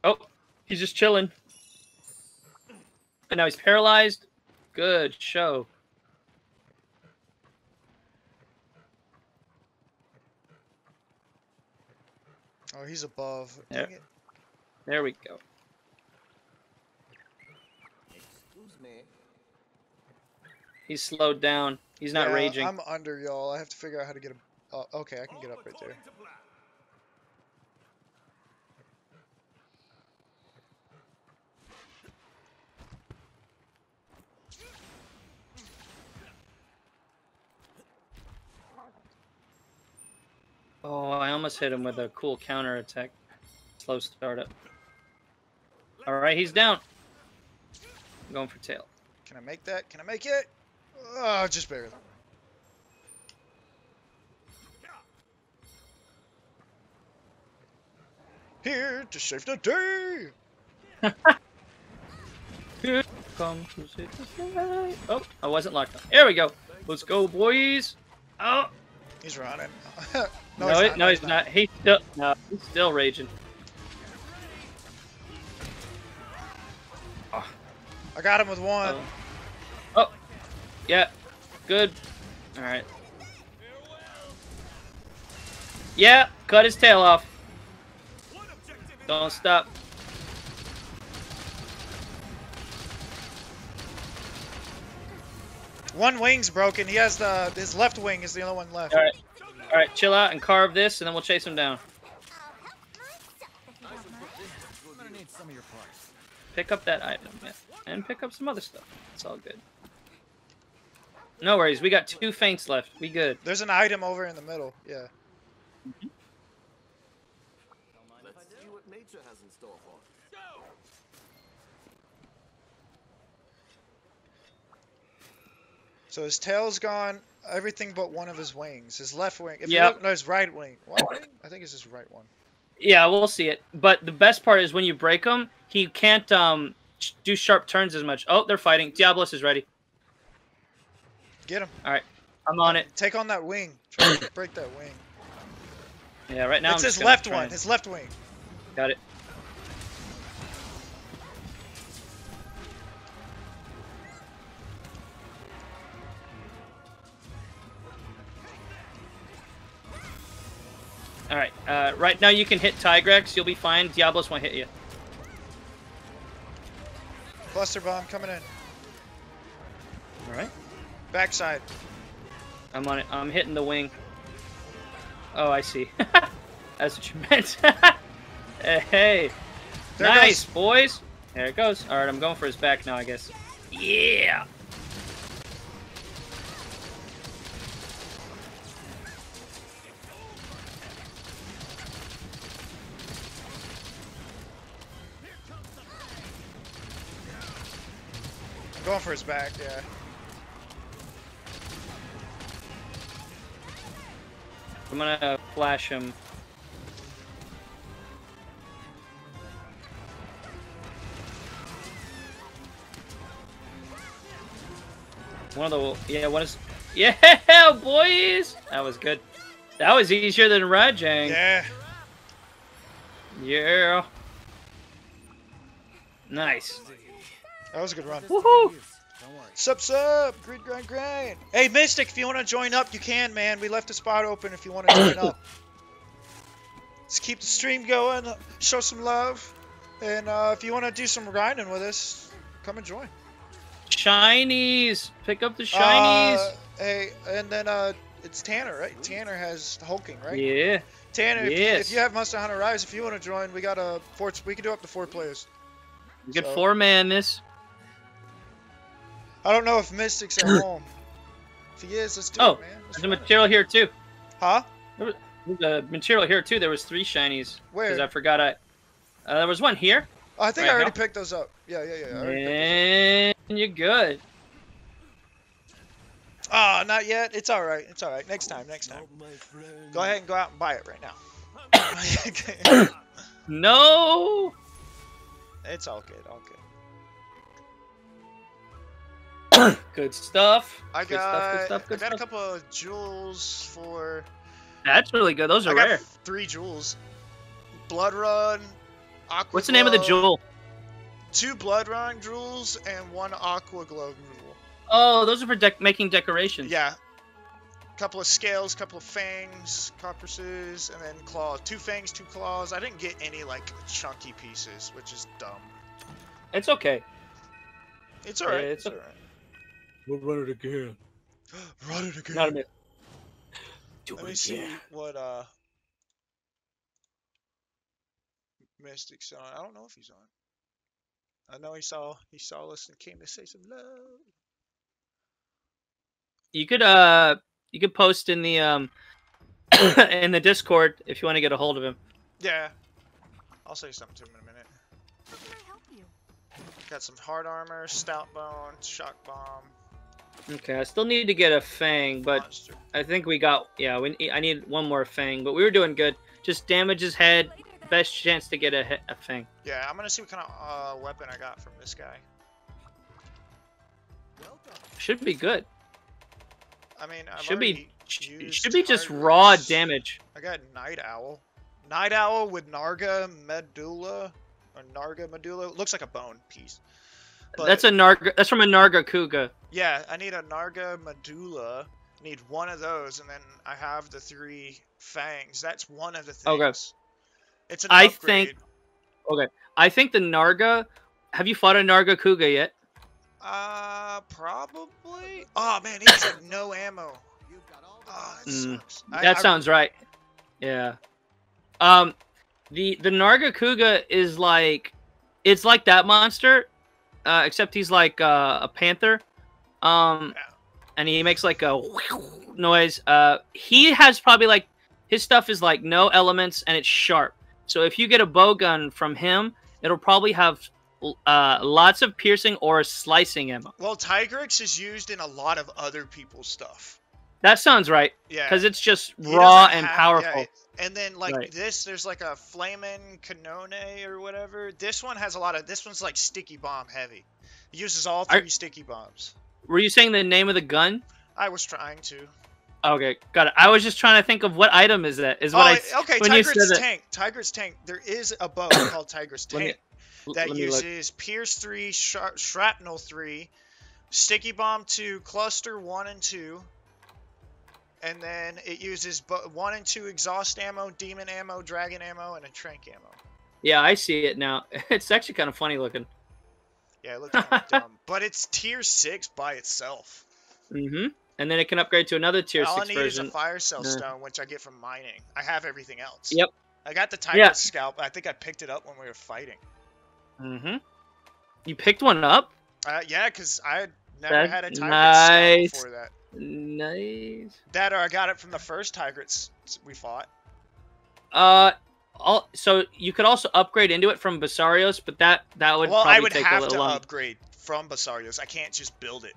Speaker 3: Oh, he's just chilling. And now he's paralyzed. Good show.
Speaker 4: Oh, he's above.
Speaker 3: Yeah.
Speaker 4: Dang it.
Speaker 3: There we go. Excuse me. He's slowed down. He's not
Speaker 4: Yeah,
Speaker 3: raging.
Speaker 4: I'm under y'all. I have to figure out how to get him. Oh, okay, I can get up right there.
Speaker 3: Oh, I almost hit him with a cool counter attack. Slow startup. All right, he's down. I'm going for tail.
Speaker 4: Can I make that? Can I make it? Oh, just barely. Here to save the day.
Speaker 3: Come to save the day. Oh, I wasn't locked on. There we go. Let's go, boys. Oh,
Speaker 4: He's running.
Speaker 3: no,
Speaker 4: he's
Speaker 3: he-
Speaker 4: not,
Speaker 3: no, he's not. He's still, no, he's still raging.
Speaker 4: I got him with one.
Speaker 3: Oh. oh, yeah, good. All right. Yeah, cut his tail off. Don't stop.
Speaker 4: One wing's broken. He has the his left wing is the only one left.
Speaker 3: All right, all right, chill out and carve this, and then we'll chase him down. Pick up that item, and pick up some other stuff. It's all good. No worries, we got two feints left. We good.
Speaker 4: There's an item over in the middle. Yeah. So his tail's gone. Everything but one of his wings. His left wing. If you
Speaker 3: Yep.
Speaker 4: look, no, his right wing. What wing? I think it's his right one.
Speaker 3: Yeah, we'll see it. But the best part is when you break him, he can't um do sharp turns as much. Oh, they're fighting. Diablos is ready.
Speaker 4: Get him.
Speaker 3: All right, I'm on it.
Speaker 4: Take on that wing. Try to break that wing.
Speaker 3: Yeah, right now.
Speaker 4: it's
Speaker 3: I'm
Speaker 4: his left one. His left wing.
Speaker 3: Got it. All right. Uh, right now you can hit Tigrex. You'll be fine. Diablos won't hit you.
Speaker 4: Cluster bomb coming in.
Speaker 3: All right.
Speaker 4: Backside.
Speaker 3: I'm on it. I'm hitting the wing. Oh, I see. That's what you meant. hey,
Speaker 4: There
Speaker 3: nice
Speaker 4: goes.
Speaker 3: boys. There it goes. All right, I'm going for his back now, I guess. Yeah.
Speaker 4: Going for his back. Yeah.
Speaker 3: I'm gonna flash him. One of the yeah, what is yeah, boys. That was good. That was easier than Rajang.
Speaker 4: Yeah.
Speaker 3: Yeah. Nice.
Speaker 4: That was a good run.
Speaker 3: Woohoo!
Speaker 4: Sup, sup. Grind, grind, grind. Hey, Mystic, if you want to join up, you can, man. We left a spot open if you want to join up. Let's keep the stream going. Show some love. And uh, if you want to do some grinding with us, come and join.
Speaker 3: Shinies. Pick up the shinies.
Speaker 4: Uh, hey, and then uh, it's Tanner, right? Tanner has hulking, right?
Speaker 3: yeah.
Speaker 4: Tanner, if, you, if you have Monster Hunter Rise, if you want to join, we got a four. We can do up to four players.
Speaker 3: Good
Speaker 4: So-
Speaker 3: four man this.
Speaker 4: I don't know if Mystic's at home. If he is, let's do
Speaker 3: Oh,
Speaker 4: it, man. Let's
Speaker 3: There's a
Speaker 4: run it.
Speaker 3: material here too.
Speaker 4: Huh?
Speaker 3: There's a material here too. There was three shinies.
Speaker 4: Where?
Speaker 3: Because I forgot I. Uh, there was one here.
Speaker 4: Oh, I think
Speaker 3: Right
Speaker 4: I already
Speaker 3: now?
Speaker 4: picked those up. Yeah, yeah, yeah. I already picked those
Speaker 3: And you're good.
Speaker 4: up. Ah, not yet. It's all right. It's all right. Next time. Next time.
Speaker 6: Not my friend.
Speaker 4: Go ahead and go out and buy it right now.
Speaker 3: No.
Speaker 4: it's all good. All good.
Speaker 3: Good stuff.
Speaker 4: I
Speaker 3: good
Speaker 4: got.
Speaker 3: stuff. Good stuff. Good
Speaker 4: I got
Speaker 3: stuff.
Speaker 4: a couple of jewels for.
Speaker 3: That's really good. Those
Speaker 4: I
Speaker 3: are
Speaker 4: got
Speaker 3: rare.
Speaker 4: three jewels. Blood Run. Aqua
Speaker 3: What's the name of the jewel?
Speaker 4: Two Blood Run jewels and one Aqua Glow jewel.
Speaker 3: Oh, those are for dec- making decorations.
Speaker 4: Yeah. Couple of scales, couple of fangs, copperses, and then claws. Two fangs, two claws. I didn't get any like chunky pieces, which is dumb.
Speaker 3: It's okay.
Speaker 4: It's alright.
Speaker 3: Yeah,
Speaker 4: it's
Speaker 3: it's
Speaker 4: alright.
Speaker 2: We'll run it again.
Speaker 4: Run it again.
Speaker 3: Not a bit. Do
Speaker 4: Let me
Speaker 3: it
Speaker 4: see what uh Mystic's on. I don't know if he's on. I know he saw he saw us and came to say some love.
Speaker 3: You could uh, you could post in the um, in the Discord if you want to get a hold of him.
Speaker 4: Yeah. I'll say something to him in a minute.
Speaker 7: How can I help you?
Speaker 4: Got some hard armor, stout bone, shock bomb,
Speaker 3: Okay, I still need to get a fang, but
Speaker 4: monster.
Speaker 3: I think we got. Yeah, we. I need one more fang, but we were doing good. Just damage his head. Best chance to get a, a fang.
Speaker 4: Yeah, I'm gonna see what kind of uh, weapon I got from this guy.
Speaker 3: Should be good.
Speaker 4: I mean, I've
Speaker 3: should be.
Speaker 4: already
Speaker 3: sh-
Speaker 4: used
Speaker 3: Should be just raw damage.
Speaker 4: I got Night Owl. Night Owl with Narga Medulla. Or Narga Medulla. Looks like a bone piece. But
Speaker 3: that's a Narga. That's from a Nargacuga.
Speaker 4: yeah, I need a Narga Medulla. Need one of those, and then I have the three fangs. That's one of the things.
Speaker 3: Okay.
Speaker 4: It's an
Speaker 3: I
Speaker 4: upgrade.
Speaker 3: think- Okay, I think the Narga. Have you fought a Nargacuga yet?
Speaker 4: Uh, probably. Oh man, he has like no ammo. Oh, that
Speaker 3: Mm,
Speaker 4: sucks. I-
Speaker 3: That
Speaker 4: I-
Speaker 3: sounds right. Yeah. Um, the the Nargacuga is like, it's like that monster, uh, except he's like uh, a panther. Um, and he makes like a noise. Uh, he has probably like his stuff is like no elements and it's sharp. So if you get a bow gun from him, it'll probably have uh lots of piercing or slicing ammo.
Speaker 4: Well, Tigrex is used in a lot of other people's stuff.
Speaker 3: That sounds right
Speaker 4: Yeah.
Speaker 3: because it's just
Speaker 4: He
Speaker 3: raw and
Speaker 4: have-
Speaker 3: powerful.
Speaker 4: yeah, and then like
Speaker 3: Right.
Speaker 4: this, there's like a flamin' canone or whatever. This one has a lot of. This one's like sticky bomb heavy. It uses all
Speaker 3: Are-
Speaker 4: three sticky bombs.
Speaker 3: Were you saying the name of the gun?
Speaker 4: I was trying to.
Speaker 3: Okay, got it. I was just trying to think of what item is that. Is what oh, I
Speaker 4: oh, okay.
Speaker 3: when you
Speaker 4: Tigrex
Speaker 3: said it-
Speaker 4: tank. Tigrex tank. There is a bow called Tigrex
Speaker 3: Let me-
Speaker 4: tank that
Speaker 3: look.
Speaker 4: uses Pierce three, shra- shrapnel three, sticky bomb two, cluster one and two, and then it uses one and two exhaust ammo, demon ammo, dragon ammo, and a trank ammo.
Speaker 3: Yeah, I see it now. It's actually kind of funny looking.
Speaker 4: Yeah, it looks kind of dumb, but it's tier six by itself.
Speaker 3: Mm-hmm. And then it can upgrade to another tier
Speaker 4: All I
Speaker 3: six
Speaker 4: need
Speaker 3: version.
Speaker 4: is a fire cell
Speaker 3: Yeah.
Speaker 4: stone, which I get from mining. I have everything else.
Speaker 3: Yep.
Speaker 4: I got the Tigrex
Speaker 3: Yeah.
Speaker 4: scalp. I think I picked it up when we were fighting.
Speaker 3: Mm-hmm. You picked one up.
Speaker 4: Uh, yeah, because I had never
Speaker 3: That's
Speaker 4: had a Tigrex
Speaker 3: nice.
Speaker 4: scalp before that.
Speaker 3: Nice.
Speaker 4: That or I got it from the first Tigrex we fought.
Speaker 3: Uh, all so you could also upgrade into it from Basarios, but that that would
Speaker 4: well,
Speaker 3: probably
Speaker 4: I would have to
Speaker 3: long.
Speaker 4: upgrade from Basarios. I can't just build it.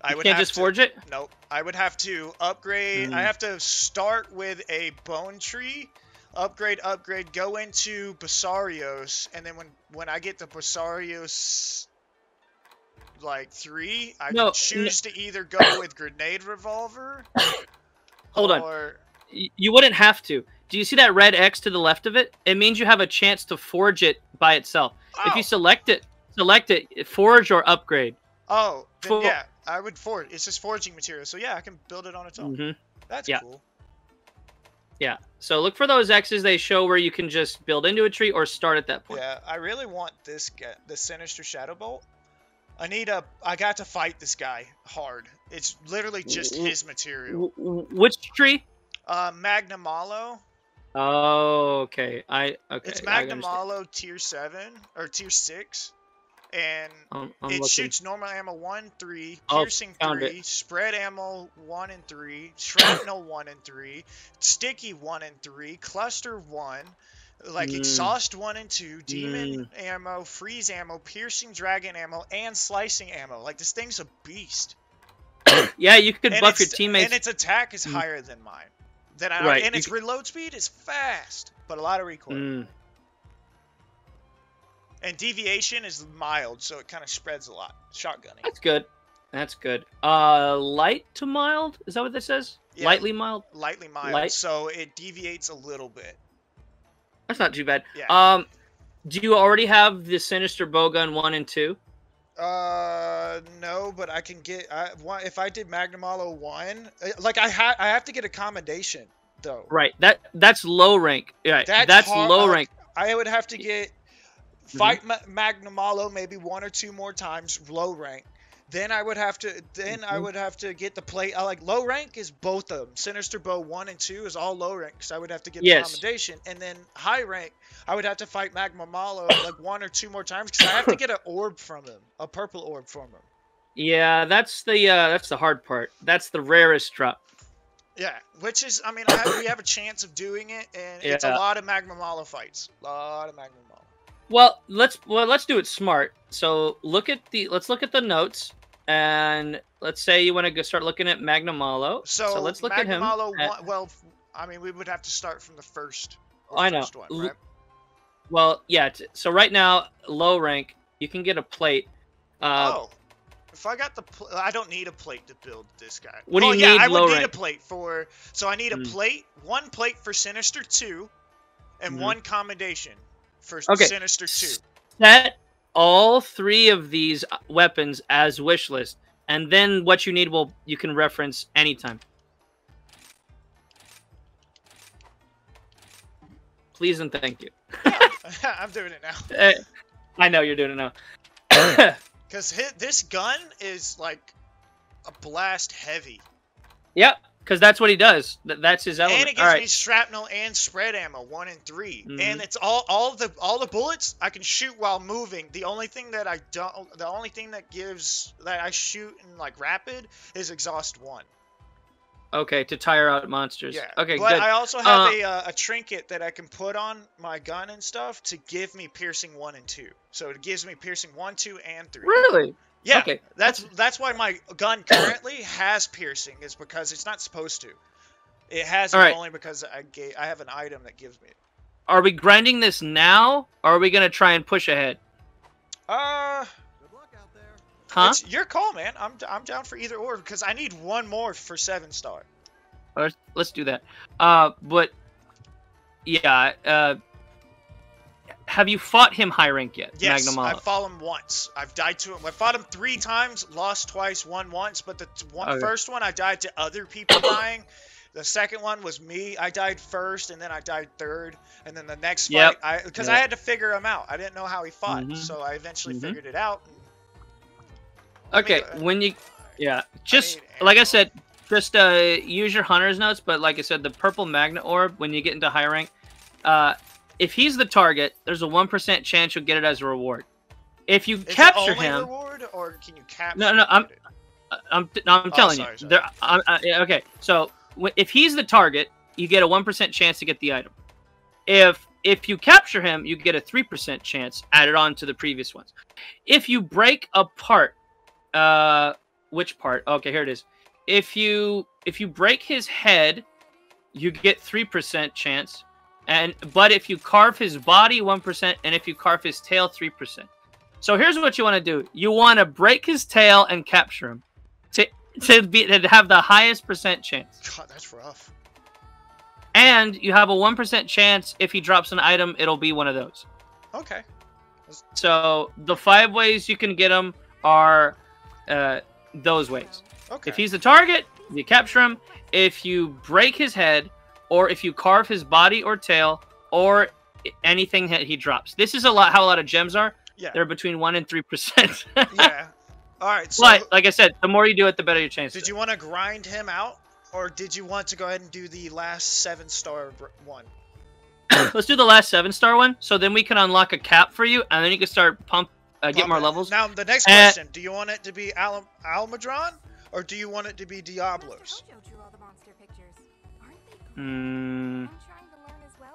Speaker 4: I
Speaker 3: You
Speaker 4: would
Speaker 3: can't
Speaker 4: have
Speaker 3: just
Speaker 4: to,
Speaker 3: forge it.
Speaker 4: Nope. I would have to upgrade. I
Speaker 3: Mm.
Speaker 4: have to start with a bone tree, upgrade, upgrade, go into Basarios, and then when when I get to Basarios like three, I
Speaker 3: No,
Speaker 4: choose to either go with grenade revolver.
Speaker 3: Hold on.
Speaker 4: or,
Speaker 3: Y- You wouldn't have to. Do you see that red X to the left of it? It means you have a chance to forge it by itself. If
Speaker 4: Oh.
Speaker 3: you select it, select it, forge or upgrade.
Speaker 4: Oh,
Speaker 3: For-
Speaker 4: yeah, I would forge. It's just forging material, so yeah, I can build it on its own.
Speaker 3: hmm
Speaker 4: That's
Speaker 3: Yeah.
Speaker 4: cool.
Speaker 3: Yeah. So look for those X's. They show where you can just build into a tree or start at that point.
Speaker 4: Yeah, I really want this guy, the Sinister Shadow Bolt. I need a. I got to fight this guy hard. It's literally just his material.
Speaker 3: W- w- which tree?
Speaker 4: Uh, Magnamalo.
Speaker 3: Oh, okay. I okay.
Speaker 4: It's
Speaker 3: I
Speaker 4: Magna
Speaker 3: understand.
Speaker 4: Malo tier seven or tier six, and
Speaker 3: I'm, I'm
Speaker 4: it
Speaker 3: looking.
Speaker 4: shoots normal ammo one, three,
Speaker 3: Oh,
Speaker 4: piercing
Speaker 3: found
Speaker 4: three,
Speaker 3: it.
Speaker 4: spread ammo one and three, shrapnel one and three, sticky one and three, cluster one, like
Speaker 3: Mm.
Speaker 4: exhaust one and two, demon ammo, freeze ammo, piercing dragon ammo, and slicing ammo. Like this thing's a beast.
Speaker 3: Yeah, you could
Speaker 4: and
Speaker 3: buff your teammates.
Speaker 4: And its attack is
Speaker 3: Mm.
Speaker 4: higher than mine. Then I,
Speaker 3: Right,
Speaker 4: and
Speaker 3: you
Speaker 4: its reload speed is fast, but a lot of recoil.
Speaker 3: Mm.
Speaker 4: And deviation is mild, so it kind of spreads a lot. Shotgunning.
Speaker 3: That's good. That's good. Uh, light to mild. Is that what this says?
Speaker 4: Yeah.
Speaker 3: Lightly mild.
Speaker 4: Lightly mild,
Speaker 3: Light-
Speaker 4: so it deviates a little bit.
Speaker 3: That's not too bad.
Speaker 4: Yeah.
Speaker 3: Um, do you already have the sinister bowgun one and two?
Speaker 4: Uh, no, but I can get. I, if I did Magnamalo one, uh, like I ha- I have to get accommodation though.
Speaker 3: Right. That that's low rank. Right.
Speaker 4: That's
Speaker 3: That's,
Speaker 4: hard-
Speaker 3: low rank.
Speaker 4: I would have to get fight Ma- Magnamalo maybe one or two more times low rank. Then I would have to. Then I
Speaker 3: Mhm.
Speaker 4: would have to get the plate. I like low rank is both of them. Sinister Bow one and two is all low rank, so I would have to get
Speaker 3: Yes.
Speaker 4: accommodation. And then high rank, I would have to fight Magnamalo like one or two more times because I have to get an orb from him, a purple orb from him.
Speaker 3: Yeah, that's the uh, that's the hard part. That's the rarest drop.
Speaker 4: Yeah, which is, I mean, I have, we have a chance of doing it, and it's a lot of Magnamalo fights. A lot of Magma Malo.
Speaker 3: Well, let's well let's do it smart. So look at the let's look at the notes and let's say you want to go start looking at Magnamalo.
Speaker 4: So,
Speaker 3: let's look
Speaker 4: Magma
Speaker 3: at him. At-
Speaker 4: well, I mean, we would have to start from the first.
Speaker 3: I know.
Speaker 4: First one, right?
Speaker 3: Well, yeah. So right now, low rank, you can get a plate. Uh,
Speaker 4: oh, if I got the, pl- I don't need a plate to build this guy.
Speaker 3: What do
Speaker 4: oh,
Speaker 3: you
Speaker 4: yeah,
Speaker 3: need
Speaker 4: I would need
Speaker 3: rank?
Speaker 4: a plate for. So I need a
Speaker 3: Mm.
Speaker 4: plate, one plate for Sinister two, and
Speaker 3: Mhm.
Speaker 4: one commendation for
Speaker 3: Okay.
Speaker 4: Sinister two.
Speaker 3: Set all three of these weapons as wish list, and then what you need will you can reference anytime. Please and thank you.
Speaker 4: I'm doing it now.
Speaker 3: Eh, I know you're doing it now.
Speaker 4: Because this gun is like a blast heavy.
Speaker 3: yep, because that's what he does. That's his element.
Speaker 4: And it gives
Speaker 3: right.
Speaker 4: me shrapnel and spread ammo, one and 3
Speaker 3: Mhm.
Speaker 4: And it's all all the all the bullets I can shoot while moving. The only thing that I don't the only thing that gives that I shoot in like rapid is exhaust one.
Speaker 3: Okay, to tire out monsters.
Speaker 4: Yeah.
Speaker 3: Okay,
Speaker 4: but
Speaker 3: good.
Speaker 4: I also have
Speaker 3: Uh,
Speaker 4: a uh, a trinket that I can put on my gun and stuff to give me piercing one and two. So it gives me piercing one, two, and three.
Speaker 3: Really?
Speaker 4: Yeah.
Speaker 3: Okay.
Speaker 4: That's that's why my gun currently has piercing is because it's not supposed to. It has it
Speaker 3: Alright.
Speaker 4: only because I gave, I have an item that gives me it.
Speaker 3: Are we grinding this now, or are we gonna try and push ahead?
Speaker 4: Uh,
Speaker 6: Good luck out there.
Speaker 3: Huh?
Speaker 4: it's your call, man. I'm I'm down for either or because I need one more for seven star.
Speaker 3: Let's, let's do that. Uh, but yeah. Uh, have you fought him high rank yet?
Speaker 4: Yes,
Speaker 3: Magnum
Speaker 4: I've fought him once. I've died to him. I fought him three times, lost twice, won once. But the one,
Speaker 3: Okay.
Speaker 4: first one, I died to other people dying. The second one was me. I died first, and then I died third. And then the next
Speaker 3: Yep.
Speaker 4: fight, I because I
Speaker 3: Yep.
Speaker 4: had to figure him out. I didn't know how he fought,
Speaker 3: Mhm.
Speaker 4: so I eventually
Speaker 3: Mhm.
Speaker 4: figured it out. I mean,
Speaker 3: Okay, when you, yeah, just
Speaker 4: need
Speaker 3: like I said, just uh, use your hunter's notes. But like I said, the purple magnet orb when you get into high rank, uh, if he's the target, there's a one percent chance you'll get it as a reward. If you
Speaker 4: Is
Speaker 3: capture him,
Speaker 4: reward, or can you capture?
Speaker 3: No, no? I'm- I'm, no, I'm
Speaker 4: Oh,
Speaker 3: telling
Speaker 4: sorry,
Speaker 3: you.
Speaker 4: sorry.
Speaker 3: There, I, I, yeah, okay, so if he's the target, you get a one percent chance to get the item. If if you capture him, you get a three percent chance added on to the previous ones. If you break apart, uh, which part? Okay, here it is. If you if you break his head, you get three percent chance, and but if you carve his body, one percent, and if you carve his tail, three percent. So here's what you want to do: you want to break his tail and capture him to to be to have the highest percent chance,
Speaker 4: God, that's rough.
Speaker 3: and you have a one percent chance if he drops an item, it'll be one of those.
Speaker 4: Okay.
Speaker 3: So the five ways you can get him are uh, those ways.
Speaker 4: Okay.
Speaker 3: If he's the target, you capture him. If you break his head or if you carve his body or tail, or anything that he drops. This is a lot. How a lot of gems are.
Speaker 4: Yeah.
Speaker 3: They're between one and three percent.
Speaker 4: yeah. All right. So
Speaker 3: But like I said, the more you do it, the better your chance.
Speaker 4: did you want to grind him out, or did you want to go ahead and do the last seven star one?
Speaker 3: Let's do the last seven star one, so then we can unlock a cap for you, and then you can start pump, uh, get more levels.
Speaker 4: Now the next
Speaker 3: Uh,
Speaker 4: question: Do you want it to be Al- Almudron, or do you want it to be Diablos?
Speaker 7: Well.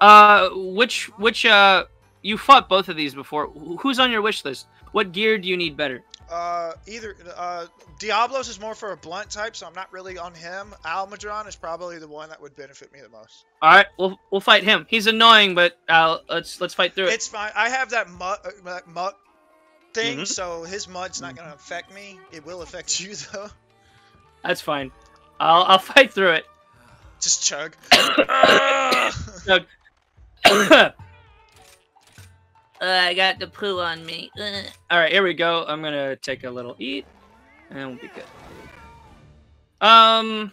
Speaker 3: Uh, which which uh, you fought both of these before. Who's on your wish list? What gear do you need better?
Speaker 4: Uh, either uh, Diablos is more for a blunt type, so I'm not really on him. Almudron is probably the one that would benefit me the most.
Speaker 3: All right, we'll we'll fight him. He's annoying, but uh, let's let's fight through it.
Speaker 4: It's fine. I have that mud, uh, that mud thing,
Speaker 3: Mhm.
Speaker 4: so his mud's not gonna affect me. It will affect you though.
Speaker 3: That's fine. I'll I'll fight through it.
Speaker 4: Just chug.
Speaker 3: Uh, I got the poo on me. All right, here we go. I'm gonna take a little eat, and we'll be good. Um,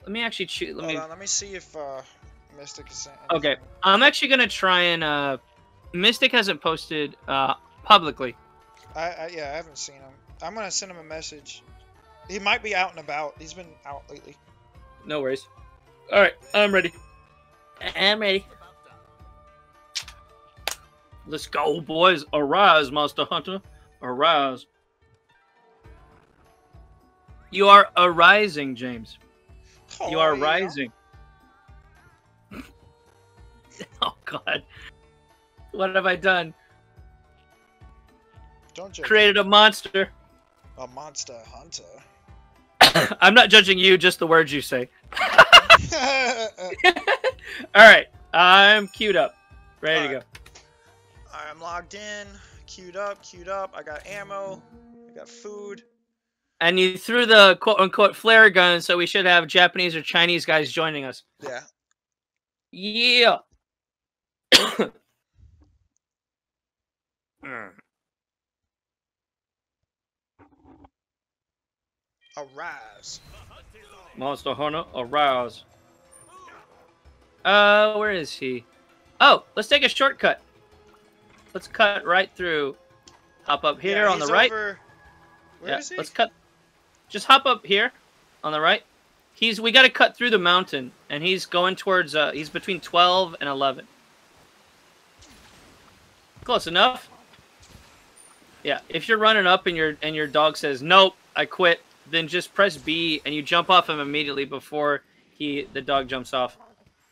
Speaker 3: let me actually choose. Let
Speaker 4: Hold
Speaker 3: me.
Speaker 4: on, let me see if uh, Mystic is saying.
Speaker 3: Okay, I'm actually gonna try and uh, Mystic hasn't posted uh publicly.
Speaker 4: I, I yeah, I haven't seen him. I'm gonna send him a message. He might be out and about. He's been out lately.
Speaker 3: No worries. All right, I'm ready. I'm ready. Let's go, boys. Arise, Monster Hunter. Arise. You are arising, James. You
Speaker 4: Oh,
Speaker 3: are
Speaker 4: yeah.
Speaker 3: rising. oh God. What have I done?
Speaker 4: Don't judge.
Speaker 3: Created a monster.
Speaker 4: a monster hunter.
Speaker 3: I'm not judging you, just the words you say. All right, I'm queued up. Ready to
Speaker 4: Alright.
Speaker 3: go.
Speaker 4: I'm logged in, queued up, queued up. I got ammo. I got food.
Speaker 3: And you threw the quote unquote flare gun, so we should have Japanese or Chinese guys joining us.
Speaker 4: Yeah.
Speaker 3: Yeah. Mm.
Speaker 4: Arise.
Speaker 3: Monster Hunter, arouse. Uh, where is he? Oh, let's take a shortcut. Let's cut right through. Hop up here
Speaker 4: Yeah,
Speaker 3: on the right.
Speaker 4: Over... Where
Speaker 3: yeah,
Speaker 4: is he?
Speaker 3: let's cut. Just hop up here on the right. He's we got to cut through the mountain, and he's going towards. Uh, he's between twelve and eleven. Close enough. Yeah, if you're running up and your and your dog says nope, I quit, then just press B and you jump off him immediately before he the dog jumps off.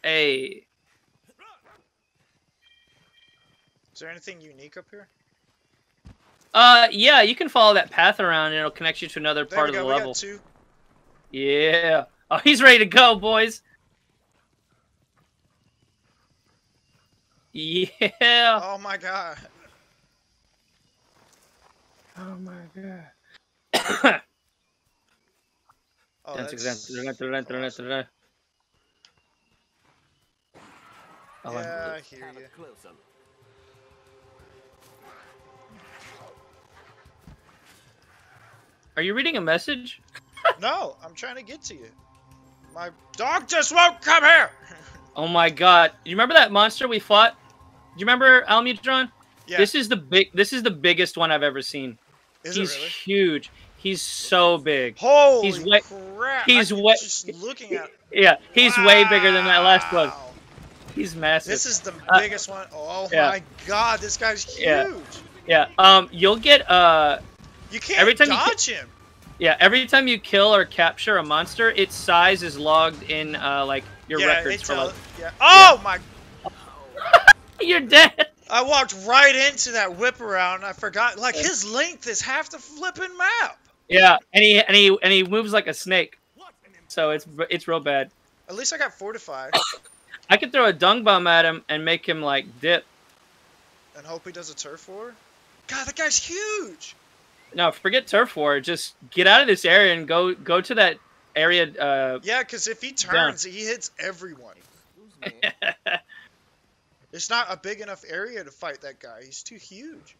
Speaker 3: Hey,
Speaker 4: Is there anything unique up here?
Speaker 3: uh, yeah, you can follow that path around, and it'll connect you to another
Speaker 4: There
Speaker 3: part
Speaker 4: we
Speaker 3: of
Speaker 4: go.
Speaker 3: the
Speaker 4: We
Speaker 3: level.
Speaker 4: got two.
Speaker 3: Yeah. Oh, he's ready to go, boys. Yeah.
Speaker 4: Oh my god.
Speaker 3: Oh my god.
Speaker 4: Oh,
Speaker 3: That's
Speaker 4: that's...
Speaker 3: exactly.
Speaker 4: awesome.
Speaker 3: Oh,
Speaker 4: Yeah, I hear you.
Speaker 3: Are you reading a message?
Speaker 4: No, I'm trying to get to you. My dog just won't come here.
Speaker 3: Oh my god. You remember that monster we fought? Do you remember Almudron?
Speaker 4: yeah.
Speaker 3: This is the big this is the biggest one I've ever seen.
Speaker 4: is
Speaker 3: he's
Speaker 4: really?
Speaker 3: huge. He's so big.
Speaker 4: Holy
Speaker 3: he's way-
Speaker 4: crap!
Speaker 3: he's way-
Speaker 4: Just looking at.
Speaker 3: Yeah, he's way bigger than that last one.
Speaker 4: Wow.
Speaker 3: He's massive.
Speaker 4: This is the
Speaker 3: Uh,
Speaker 4: biggest one. Oh
Speaker 3: yeah.
Speaker 4: my god, this guy's huge.
Speaker 3: Yeah. yeah. Um you'll get uh
Speaker 4: You can't
Speaker 3: Every time you
Speaker 4: dodge him.
Speaker 3: yeah, every time you kill or capture a monster, its size is logged in uh like your
Speaker 4: yeah,
Speaker 3: records for like
Speaker 4: yeah. Oh my!
Speaker 3: You're dead.
Speaker 4: I walked right into that whip around. I forgot. Like his length is half the flipping map.
Speaker 3: Yeah, and he and he and he moves like a snake. So it's it's real bad.
Speaker 4: At least I got fortified
Speaker 3: I could throw a dung bomb at him and make him like dip.
Speaker 4: and hope he does a turf war. God, that guy's huge.
Speaker 3: No, forget turf war. Just get out of this area and go go to that area. Uh,
Speaker 4: Yeah, because if he turns, he hits everyone. It's not a big enough area to fight that guy. He's too huge.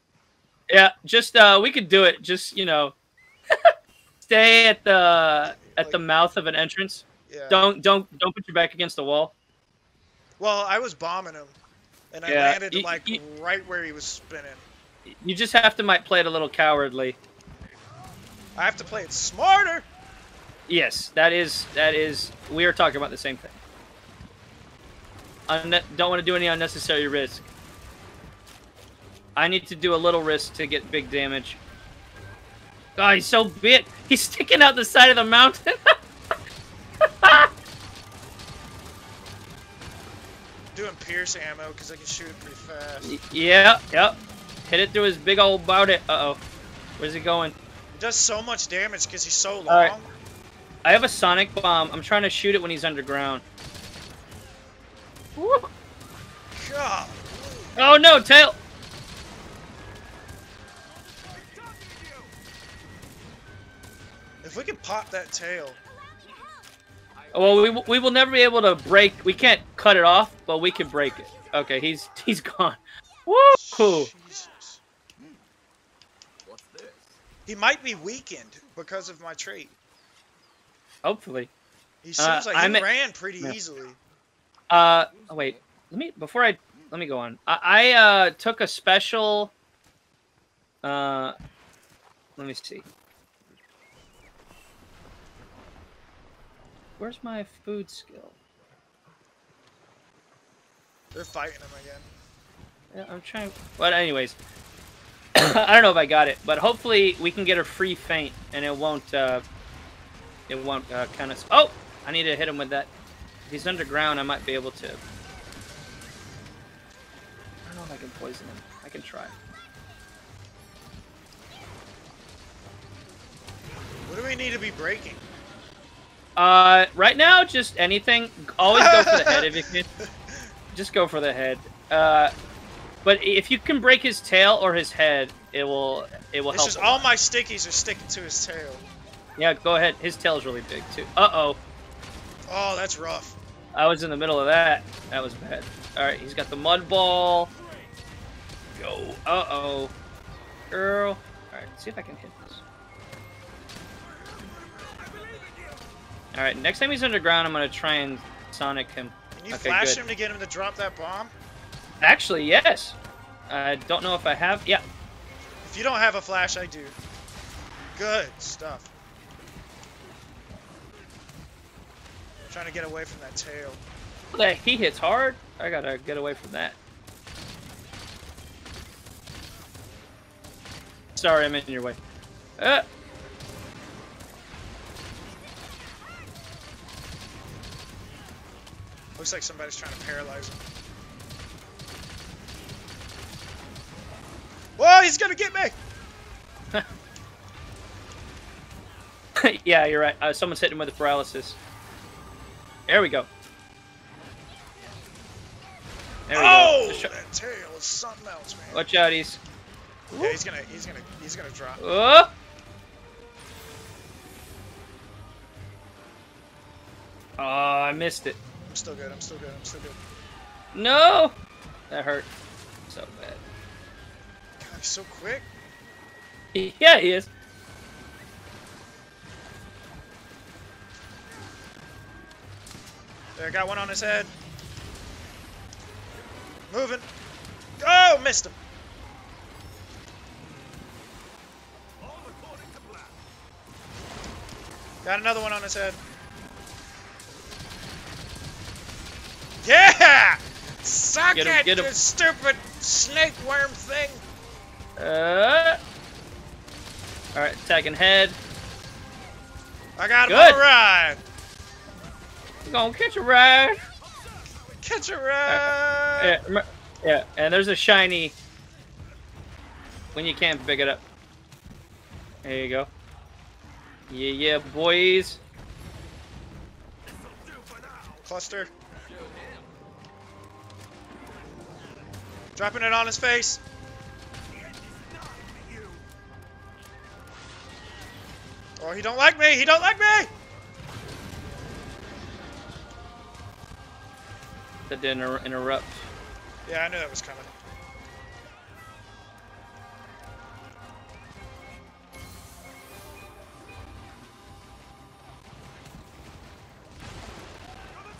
Speaker 3: yeah, just uh, we could do it. Just you know, stay at the at the mouth of an entrance.
Speaker 4: Yeah.
Speaker 3: Don't don't don't put your back against the wall.
Speaker 4: Well, I was bombing him, and I
Speaker 3: Yeah,
Speaker 4: landed
Speaker 3: you-
Speaker 4: like
Speaker 3: you-
Speaker 4: right where he was spinning.
Speaker 3: You just have to might play it a little cowardly.
Speaker 4: I have to play it smarter.
Speaker 3: Yes, that is that is. We are talking about the same thing. Unne- don't want to do any unnecessary risk. I need to do a little risk to get big damage. God, he's so big. He's sticking out the side of the mountain.
Speaker 4: Doing pierce ammo because I can shoot it pretty fast.
Speaker 3: Yeah, yep. Hit it through his big old body. Uh oh. Where's he going?
Speaker 4: He does so much damage because he's so long.
Speaker 3: Alright. I have a sonic bomb. I'm trying to shoot it when he's underground. Woo.
Speaker 4: God.
Speaker 3: Oh no, tail!
Speaker 4: Pop that tail.
Speaker 3: Well, we, we will never be able to break. We can't cut it off, but we can break it. Okay, he's he's gone. Woo!
Speaker 4: Jesus.
Speaker 6: What's this?
Speaker 4: He might be weakened because of my trait.
Speaker 3: Hopefully.
Speaker 4: He seems
Speaker 3: Uh,
Speaker 4: like he
Speaker 3: I'm at-
Speaker 4: ran pretty
Speaker 3: Yeah.
Speaker 4: easily.
Speaker 3: Uh, oh, wait. Let me before I let me go on. I, I uh took a special. Uh, let me see. Where's my food skill?
Speaker 4: They're fighting him again.
Speaker 3: Yeah, I'm trying. But anyways, I don't know if I got it, but hopefully we can get a free faint, and it won't. Uh, it won't uh, kind of. Oh, I need to hit him with that. If he's underground, I might be able to. I don't know if I can poison him. I can try.
Speaker 4: What do we need to be breaking?
Speaker 3: Uh, right now, just anything. Always go for the head if you can. Just go for the head. Uh, but if you can break his tail or his head, it will it will
Speaker 4: It's
Speaker 3: help.
Speaker 4: just all my stickies are sticking to his tail.
Speaker 3: Yeah, go ahead. His tail's really big too. Uh oh.
Speaker 4: Oh, that's rough.
Speaker 3: I was in the middle of that. That was bad. All right, he's got the mud ball. Go. Uh oh. Girl. All right, see if I can hit this. All right, next time he's underground, I'm gonna try and sonic him.
Speaker 4: Can you
Speaker 3: Okay,
Speaker 4: flash
Speaker 3: good.
Speaker 4: him to get him to drop that bomb?
Speaker 3: Actually, yes. I don't know if I have. Yeah.
Speaker 4: If you don't have a flash, I do. Good stuff. trying to get away from that tail.
Speaker 3: That he hits hard. I gotta get away from that. Sorry, I'm in your way. Uh,
Speaker 4: Looks like somebody's trying to paralyze him. Whoa, he's gonna get me!
Speaker 3: yeah, you're right. Uh, someone's hitting him with a paralysis. There we go. There we
Speaker 4: oh,
Speaker 3: go.
Speaker 4: That tail is something else, man.
Speaker 3: Watch out, he's.
Speaker 4: Yeah, he's gonna, he's gonna, he's gonna drop.
Speaker 3: Oh! Oh, I missed it.
Speaker 4: I'm still good. I'm still good. I'm still good.
Speaker 3: No! That hurt so bad.
Speaker 4: God, he's so quick.
Speaker 3: Yeah, he is.
Speaker 4: There, got one on his head. Moving. Oh, missed him. Got another one on his head. Yeah! Suck
Speaker 3: Get him,
Speaker 4: it,
Speaker 3: get him.
Speaker 4: you stupid snake worm thing!
Speaker 3: Uh. All right, attacking head.
Speaker 4: I got him on a ride!
Speaker 3: You gonna catch a ride?
Speaker 4: Catch a ride!
Speaker 3: Yeah, yeah, and there's a shiny when you can't pick it up. There you go. Yeah, yeah, boys.
Speaker 4: Cluster. Dropping it on his face. Oh, he don't like me! He don't like me!
Speaker 3: That didn't inter- interrupt.
Speaker 4: Yeah, I knew that was coming.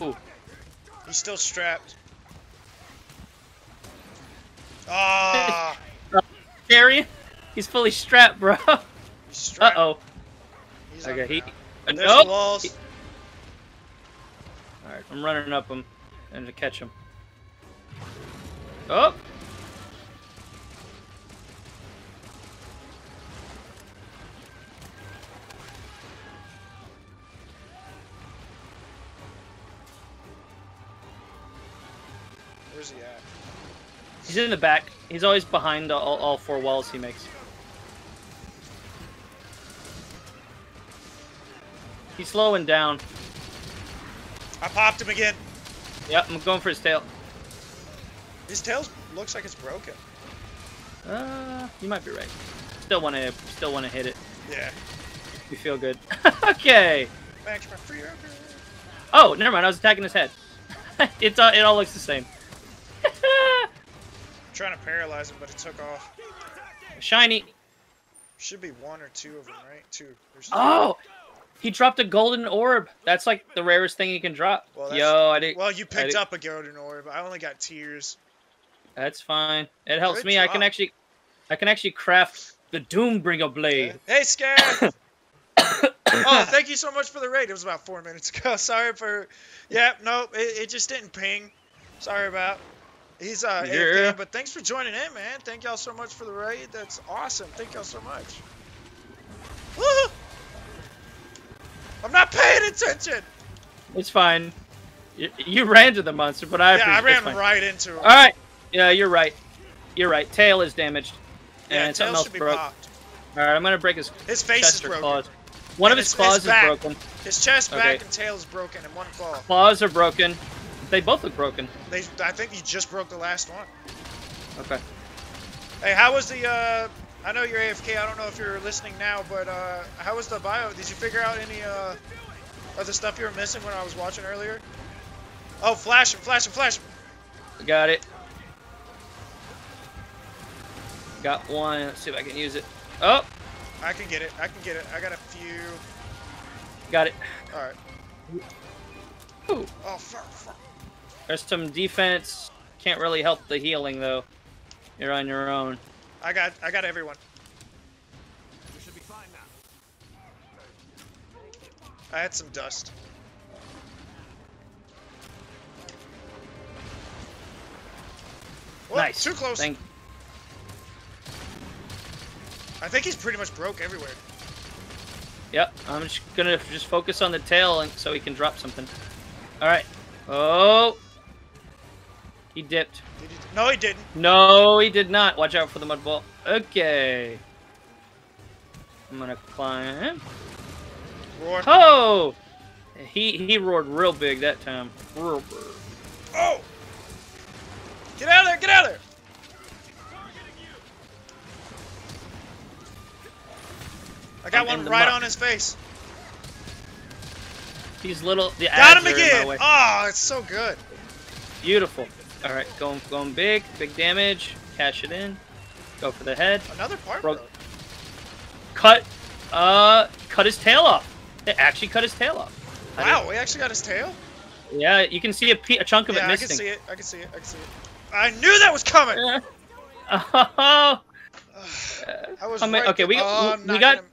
Speaker 3: Ooh.
Speaker 4: He's still strapped. Ah,
Speaker 3: Jerry, he's fully strapped, bro. Uh
Speaker 4: he's strapped.
Speaker 3: oh.
Speaker 4: He's
Speaker 3: Okay, he.
Speaker 4: the
Speaker 3: uh, nope.
Speaker 4: walls.
Speaker 3: All right, I'm running up him and to catch him. Oh. He's in the back. He's always behind all, all four walls he makes. He's slowing down.
Speaker 4: I popped him again.
Speaker 3: Yep, I'm going for his tail.
Speaker 4: His tail looks like it's broken.
Speaker 3: Uh, you might be right. Still want to, still want to hit it.
Speaker 4: Yeah.
Speaker 3: You feel good. okay.
Speaker 4: Max, my free.
Speaker 3: Oh, never mind. I was attacking his head. it's all, it all looks the same.
Speaker 4: Trying to paralyze him, but it took off.
Speaker 3: Shiny.
Speaker 4: Should be one or two of them, right? Two. There's.
Speaker 3: Oh, he dropped a golden orb. That's like the rarest thing he can drop.
Speaker 4: Well,
Speaker 3: Yo, I didn't.
Speaker 4: Well, you picked up a golden orb. I only got tears.
Speaker 3: That's fine. It helps
Speaker 4: Good
Speaker 3: me. I can actually, I can actually craft the Doombringer blade.
Speaker 4: Hey, Scat! oh, thank you so much for the raid. It was about four minutes ago. Sorry for. Yeah, no, it, it just didn't ping. Sorry about. He's uh,
Speaker 3: Yeah.
Speaker 4: AFK, but thanks for joining in, man. Thank y'all so much for the raid. That's awesome. Thank y'all so much. Woo! I'm not paying attention.
Speaker 3: It's fine. You, you ran to the monster, but I.
Speaker 4: yeah, I ran right into him.
Speaker 3: All right. Yeah, you're right. You're right. Tail is damaged.
Speaker 4: yeah,
Speaker 3: and something
Speaker 4: tail
Speaker 3: else
Speaker 4: should be
Speaker 3: broke.
Speaker 4: popped.
Speaker 3: All right, I'm gonna break his
Speaker 4: His face
Speaker 3: chest
Speaker 4: is broken.
Speaker 3: claws. One of his
Speaker 4: his-
Speaker 3: claws
Speaker 4: his
Speaker 3: is broken.
Speaker 4: His chest,
Speaker 3: Okay.
Speaker 4: back, and tail is broken, and one claw.
Speaker 3: Claws are broken. They both look broken.
Speaker 4: They, I think he just broke the last one.
Speaker 3: Okay.
Speaker 4: Hey, how was the, uh, I know you're AFK, I don't know if you're listening now, but, uh, how was the bio? Did you figure out any, uh, of the stuff you were missing when I was watching earlier? Oh, flash him, flash him, flash him.
Speaker 3: Got it. Got one. Let's see if I can use it. Oh,
Speaker 4: I can get it, I can get it. I got a few.
Speaker 3: got it.
Speaker 4: Alright.
Speaker 3: Ooh.
Speaker 4: Oh, fuck, fuck.
Speaker 3: There's some defense. Can't really help the healing though. You're on your own.
Speaker 4: I got, I got everyone.
Speaker 6: We should be fine now.
Speaker 4: I had some dust. Whoa,
Speaker 3: nice.
Speaker 4: Too close.
Speaker 3: Thank.
Speaker 4: I think he's pretty much broke everywhere.
Speaker 3: Yep. I'm just gonna just focus on the tail and so he can drop something. All right. Oh. He dipped.
Speaker 4: Did he? No, he didn't.
Speaker 3: No, he did not. Watch out for the mud ball. Okay. I'm gonna climb.
Speaker 4: Roar.
Speaker 3: Oh! He he roared real big that time. Real big.
Speaker 4: Oh! Get out of there! Get out of there! I got
Speaker 3: I'm
Speaker 4: one right
Speaker 3: muck.
Speaker 4: on his face.
Speaker 3: These little the
Speaker 4: Got him
Speaker 3: are in my
Speaker 4: again! Oh, it's so good.
Speaker 3: Beautiful. All right, going going big, big damage. Cash it in. Go for the head.
Speaker 4: Another part, bro.
Speaker 3: Cut. Uh, cut his tail off. It actually cut his tail off. I
Speaker 4: Wow, we actually got his tail?
Speaker 3: Yeah, you can see a, pe- a chunk of
Speaker 4: Yeah,
Speaker 3: it
Speaker 4: I can see it. I can see it. I can see it. I knew that was coming!
Speaker 3: Oh,
Speaker 4: I was right
Speaker 3: okay, we-
Speaker 4: Oh, I'm
Speaker 3: we got-
Speaker 4: Gonna,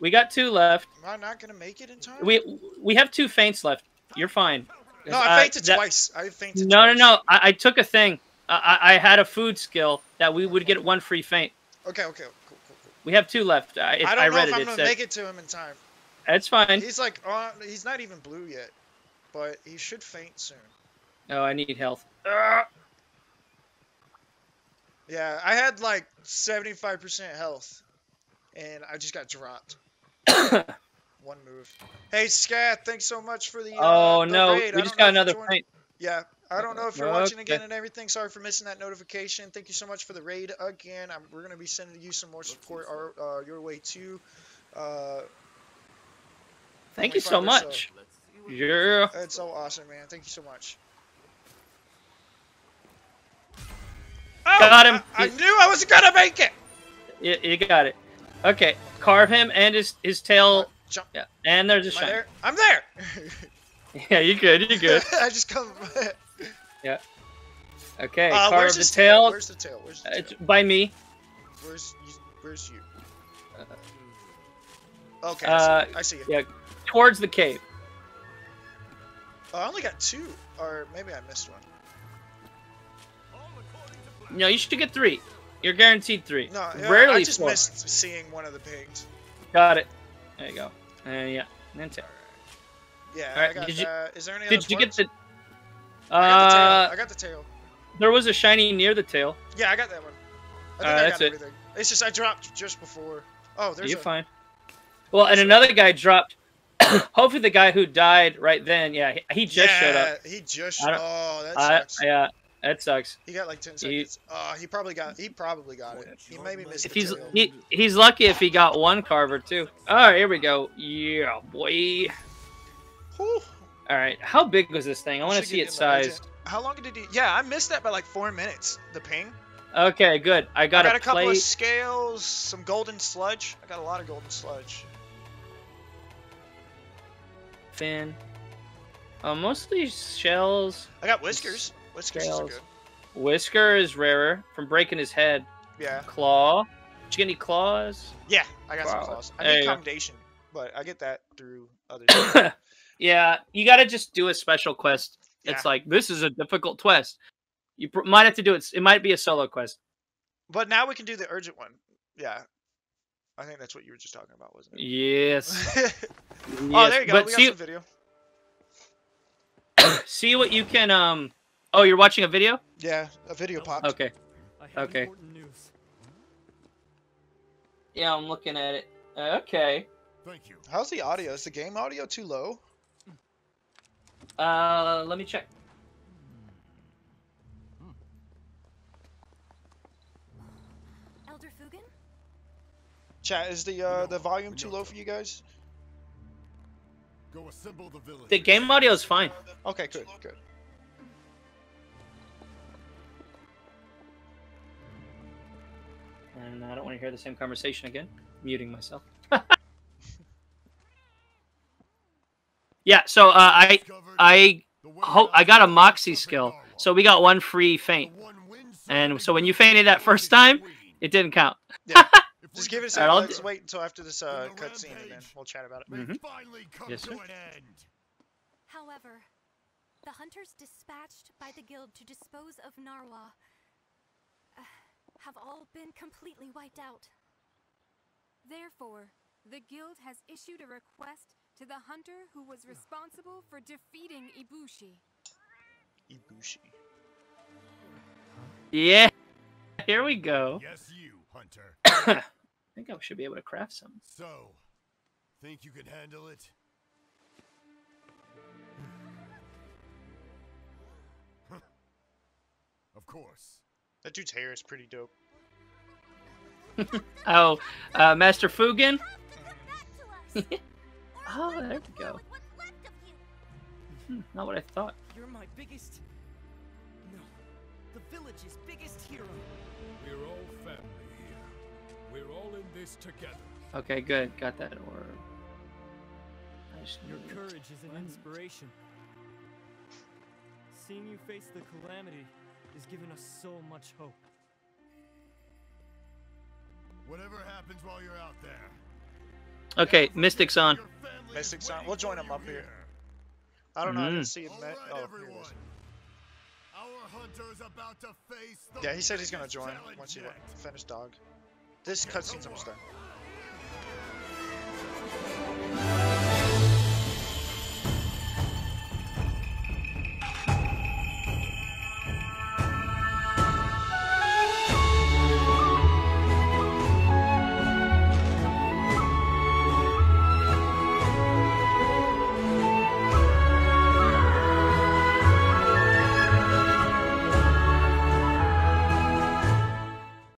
Speaker 3: we got two left.
Speaker 4: am I not gonna make it in time?
Speaker 3: We we have two feints left. You're fine.
Speaker 4: No, I
Speaker 3: Uh,
Speaker 4: fainted
Speaker 3: that-
Speaker 4: twice. I fainted
Speaker 3: No, no,
Speaker 4: twice.
Speaker 3: no. I, I took a thing. I, I I had a food skill that we would get one free faint.
Speaker 4: Okay, okay, cool, cool, cool.
Speaker 3: We have two left. I,
Speaker 4: I don't know if
Speaker 3: it.
Speaker 4: I'm gonna
Speaker 3: said
Speaker 4: make it to him in time.
Speaker 3: That's fine.
Speaker 4: He's like, uh, he's not even blue yet, but he should faint soon.
Speaker 3: Oh, I need health. Ugh.
Speaker 4: Yeah, I had like 75% health, and I just got dropped. One move. Hey, Scat, thanks so much for the. Uh,
Speaker 3: oh
Speaker 4: the
Speaker 3: no,
Speaker 4: raid.
Speaker 3: We just got another feint.
Speaker 4: Yeah, I don't know if you're
Speaker 3: Okay.
Speaker 4: watching again and everything. Sorry for missing that notification. Thank you so much for the raid again. I'm, we're gonna be sending you some more support our, uh, your way too. Uh,
Speaker 3: Thank you so
Speaker 4: 25 or so.
Speaker 3: much.
Speaker 6: Let's
Speaker 3: Yeah.
Speaker 4: it's so awesome, man. Thank you so much. Oh,
Speaker 3: Got him.
Speaker 4: I, I knew I was gonna make it.
Speaker 3: You, you got it. Okay, carve him and his his tail.
Speaker 4: Jump.
Speaker 3: Yeah, and there's a shine.
Speaker 4: there? I'm there.
Speaker 3: Yeah, you good. You good.
Speaker 4: I just come.
Speaker 3: Yeah. Okay,
Speaker 4: Uh, where's
Speaker 3: the
Speaker 4: his
Speaker 3: tail.
Speaker 4: Where's the tail? Where's the
Speaker 3: It's
Speaker 4: tail?
Speaker 3: by me.
Speaker 4: Where's you? Where's you? Okay, I
Speaker 3: Uh,
Speaker 4: see. I see it.
Speaker 3: Yeah, towards the cave.
Speaker 4: Oh, I only got two, or maybe I missed one.
Speaker 3: No, you should get three. You're guaranteed three.
Speaker 4: No,
Speaker 3: Rarely
Speaker 4: I just
Speaker 3: four.
Speaker 4: missed seeing one of the pigs.
Speaker 3: Got it. There you go. Uh, yeah. And tail.
Speaker 4: Yeah,
Speaker 3: Alright,
Speaker 4: I got
Speaker 3: did you-
Speaker 4: that. Is there any
Speaker 3: Did you get the?
Speaker 4: I got the tail.
Speaker 3: Uh,
Speaker 4: I got the tail.
Speaker 3: there was a shiny near the tail.
Speaker 4: Yeah, I got that one. I think
Speaker 3: Uh,
Speaker 4: I
Speaker 3: that's
Speaker 4: got
Speaker 3: it.
Speaker 4: everything. It's just I dropped just before. Oh, there's
Speaker 3: You're
Speaker 4: a.
Speaker 3: fine. Well, and another guy dropped. Hopefully, the guy who died right then, yeah, he, he just
Speaker 4: yeah,
Speaker 3: showed up.
Speaker 4: he just. Oh, that sucks.
Speaker 3: yeah, that sucks.
Speaker 4: he got like ten
Speaker 3: he-
Speaker 4: seconds. Oh, he probably got. He probably got it. He maybe missed
Speaker 3: If he's
Speaker 4: tail.
Speaker 3: he, he's lucky if he got one carver too. All right, here we go. Yeah, boy.
Speaker 4: Whew.
Speaker 3: All right, how big was this thing? I want to see
Speaker 4: get
Speaker 3: its
Speaker 4: in legend.
Speaker 3: size.
Speaker 4: How long did he? Yeah, I missed that by like four minutes. The ping.
Speaker 3: Okay, good. I got,
Speaker 4: I got
Speaker 3: a
Speaker 4: a couple of scales, some golden sludge. I got a lot of golden sludge.
Speaker 3: fin. Uh, mostly shells.
Speaker 4: I got whiskers. Whiskers are
Speaker 3: Scales.
Speaker 4: good.
Speaker 3: Whisker is rarer from breaking his head.
Speaker 4: Yeah.
Speaker 3: Claw. Did you get any claws?
Speaker 4: Yeah, I got
Speaker 3: Wow.
Speaker 4: some claws. I
Speaker 3: There
Speaker 4: need
Speaker 3: you go.
Speaker 4: commendation, but I get that through other
Speaker 3: yeah, you got to just do a special quest. It's like this is a difficult quest. You pr- might have to do it. It might be a solo quest.
Speaker 4: But now we can do the urgent one. Yeah. I think that's what you were just talking about, wasn't it?
Speaker 3: Yes.
Speaker 4: oh, there you go.
Speaker 3: But
Speaker 4: we got
Speaker 3: see,
Speaker 4: some video.
Speaker 3: see what you can. Um. Oh, you're watching a video.
Speaker 4: Yeah, a video popped.
Speaker 3: Okay. Okay.
Speaker 5: news.
Speaker 3: Yeah, I'm looking at it. Uh, Okay.
Speaker 5: Thank you.
Speaker 4: How's the audio? Is the game audio too low?
Speaker 3: Uh, let me check.
Speaker 7: Elder Fugen?
Speaker 4: Chat, is the uh, the volume too low for you guys?
Speaker 5: Go assemble the village.
Speaker 3: The game audio is fine.
Speaker 4: Okay, good, good.
Speaker 3: And I don't want to hear the same conversation again. Muting myself. yeah. So uh, I I hope I got a moxie skill. So we got one free faint. And so when you fainted that first time, it didn't count.
Speaker 4: Yeah. Just give it a second.
Speaker 3: Alright, I'll
Speaker 4: Let's wait until after this uh, cutscene, and then we'll chat about it.
Speaker 5: Finally come
Speaker 3: Yes,
Speaker 5: to
Speaker 3: sir.
Speaker 5: an end.
Speaker 7: However, the hunters dispatched by the guild to dispose of Narwa have all been completely wiped out. Therefore, the guild has issued a request to the hunter who was responsible for defeating Ibushi.
Speaker 4: Ibushi.
Speaker 3: Yeah. Here we go.
Speaker 5: Yes, you, Hunter.
Speaker 3: I think I should be able to craft some.
Speaker 5: So, think you can handle it? of course.
Speaker 4: That dude's hair is pretty dope.
Speaker 3: Oh, uh, Master Fugen. oh, there we go. Hmm, not what I thought.
Speaker 8: You're my biggest. No, the village's biggest hero.
Speaker 5: We're all family here. We're all in this together.
Speaker 3: Okay, good. Got that orb.
Speaker 8: Your courage is an inspiration. Seeing you face the calamity has given us so much hope.
Speaker 5: Whatever happens while you're out there.
Speaker 3: Okay, Mystic's on.
Speaker 4: Mystic's on. We'll join him up here. I don't mm. know. I didn't
Speaker 3: mm.
Speaker 4: see him.
Speaker 5: Right,
Speaker 4: oh, yeah, he said he's gonna join once he finished dog. This cutscene's almost done.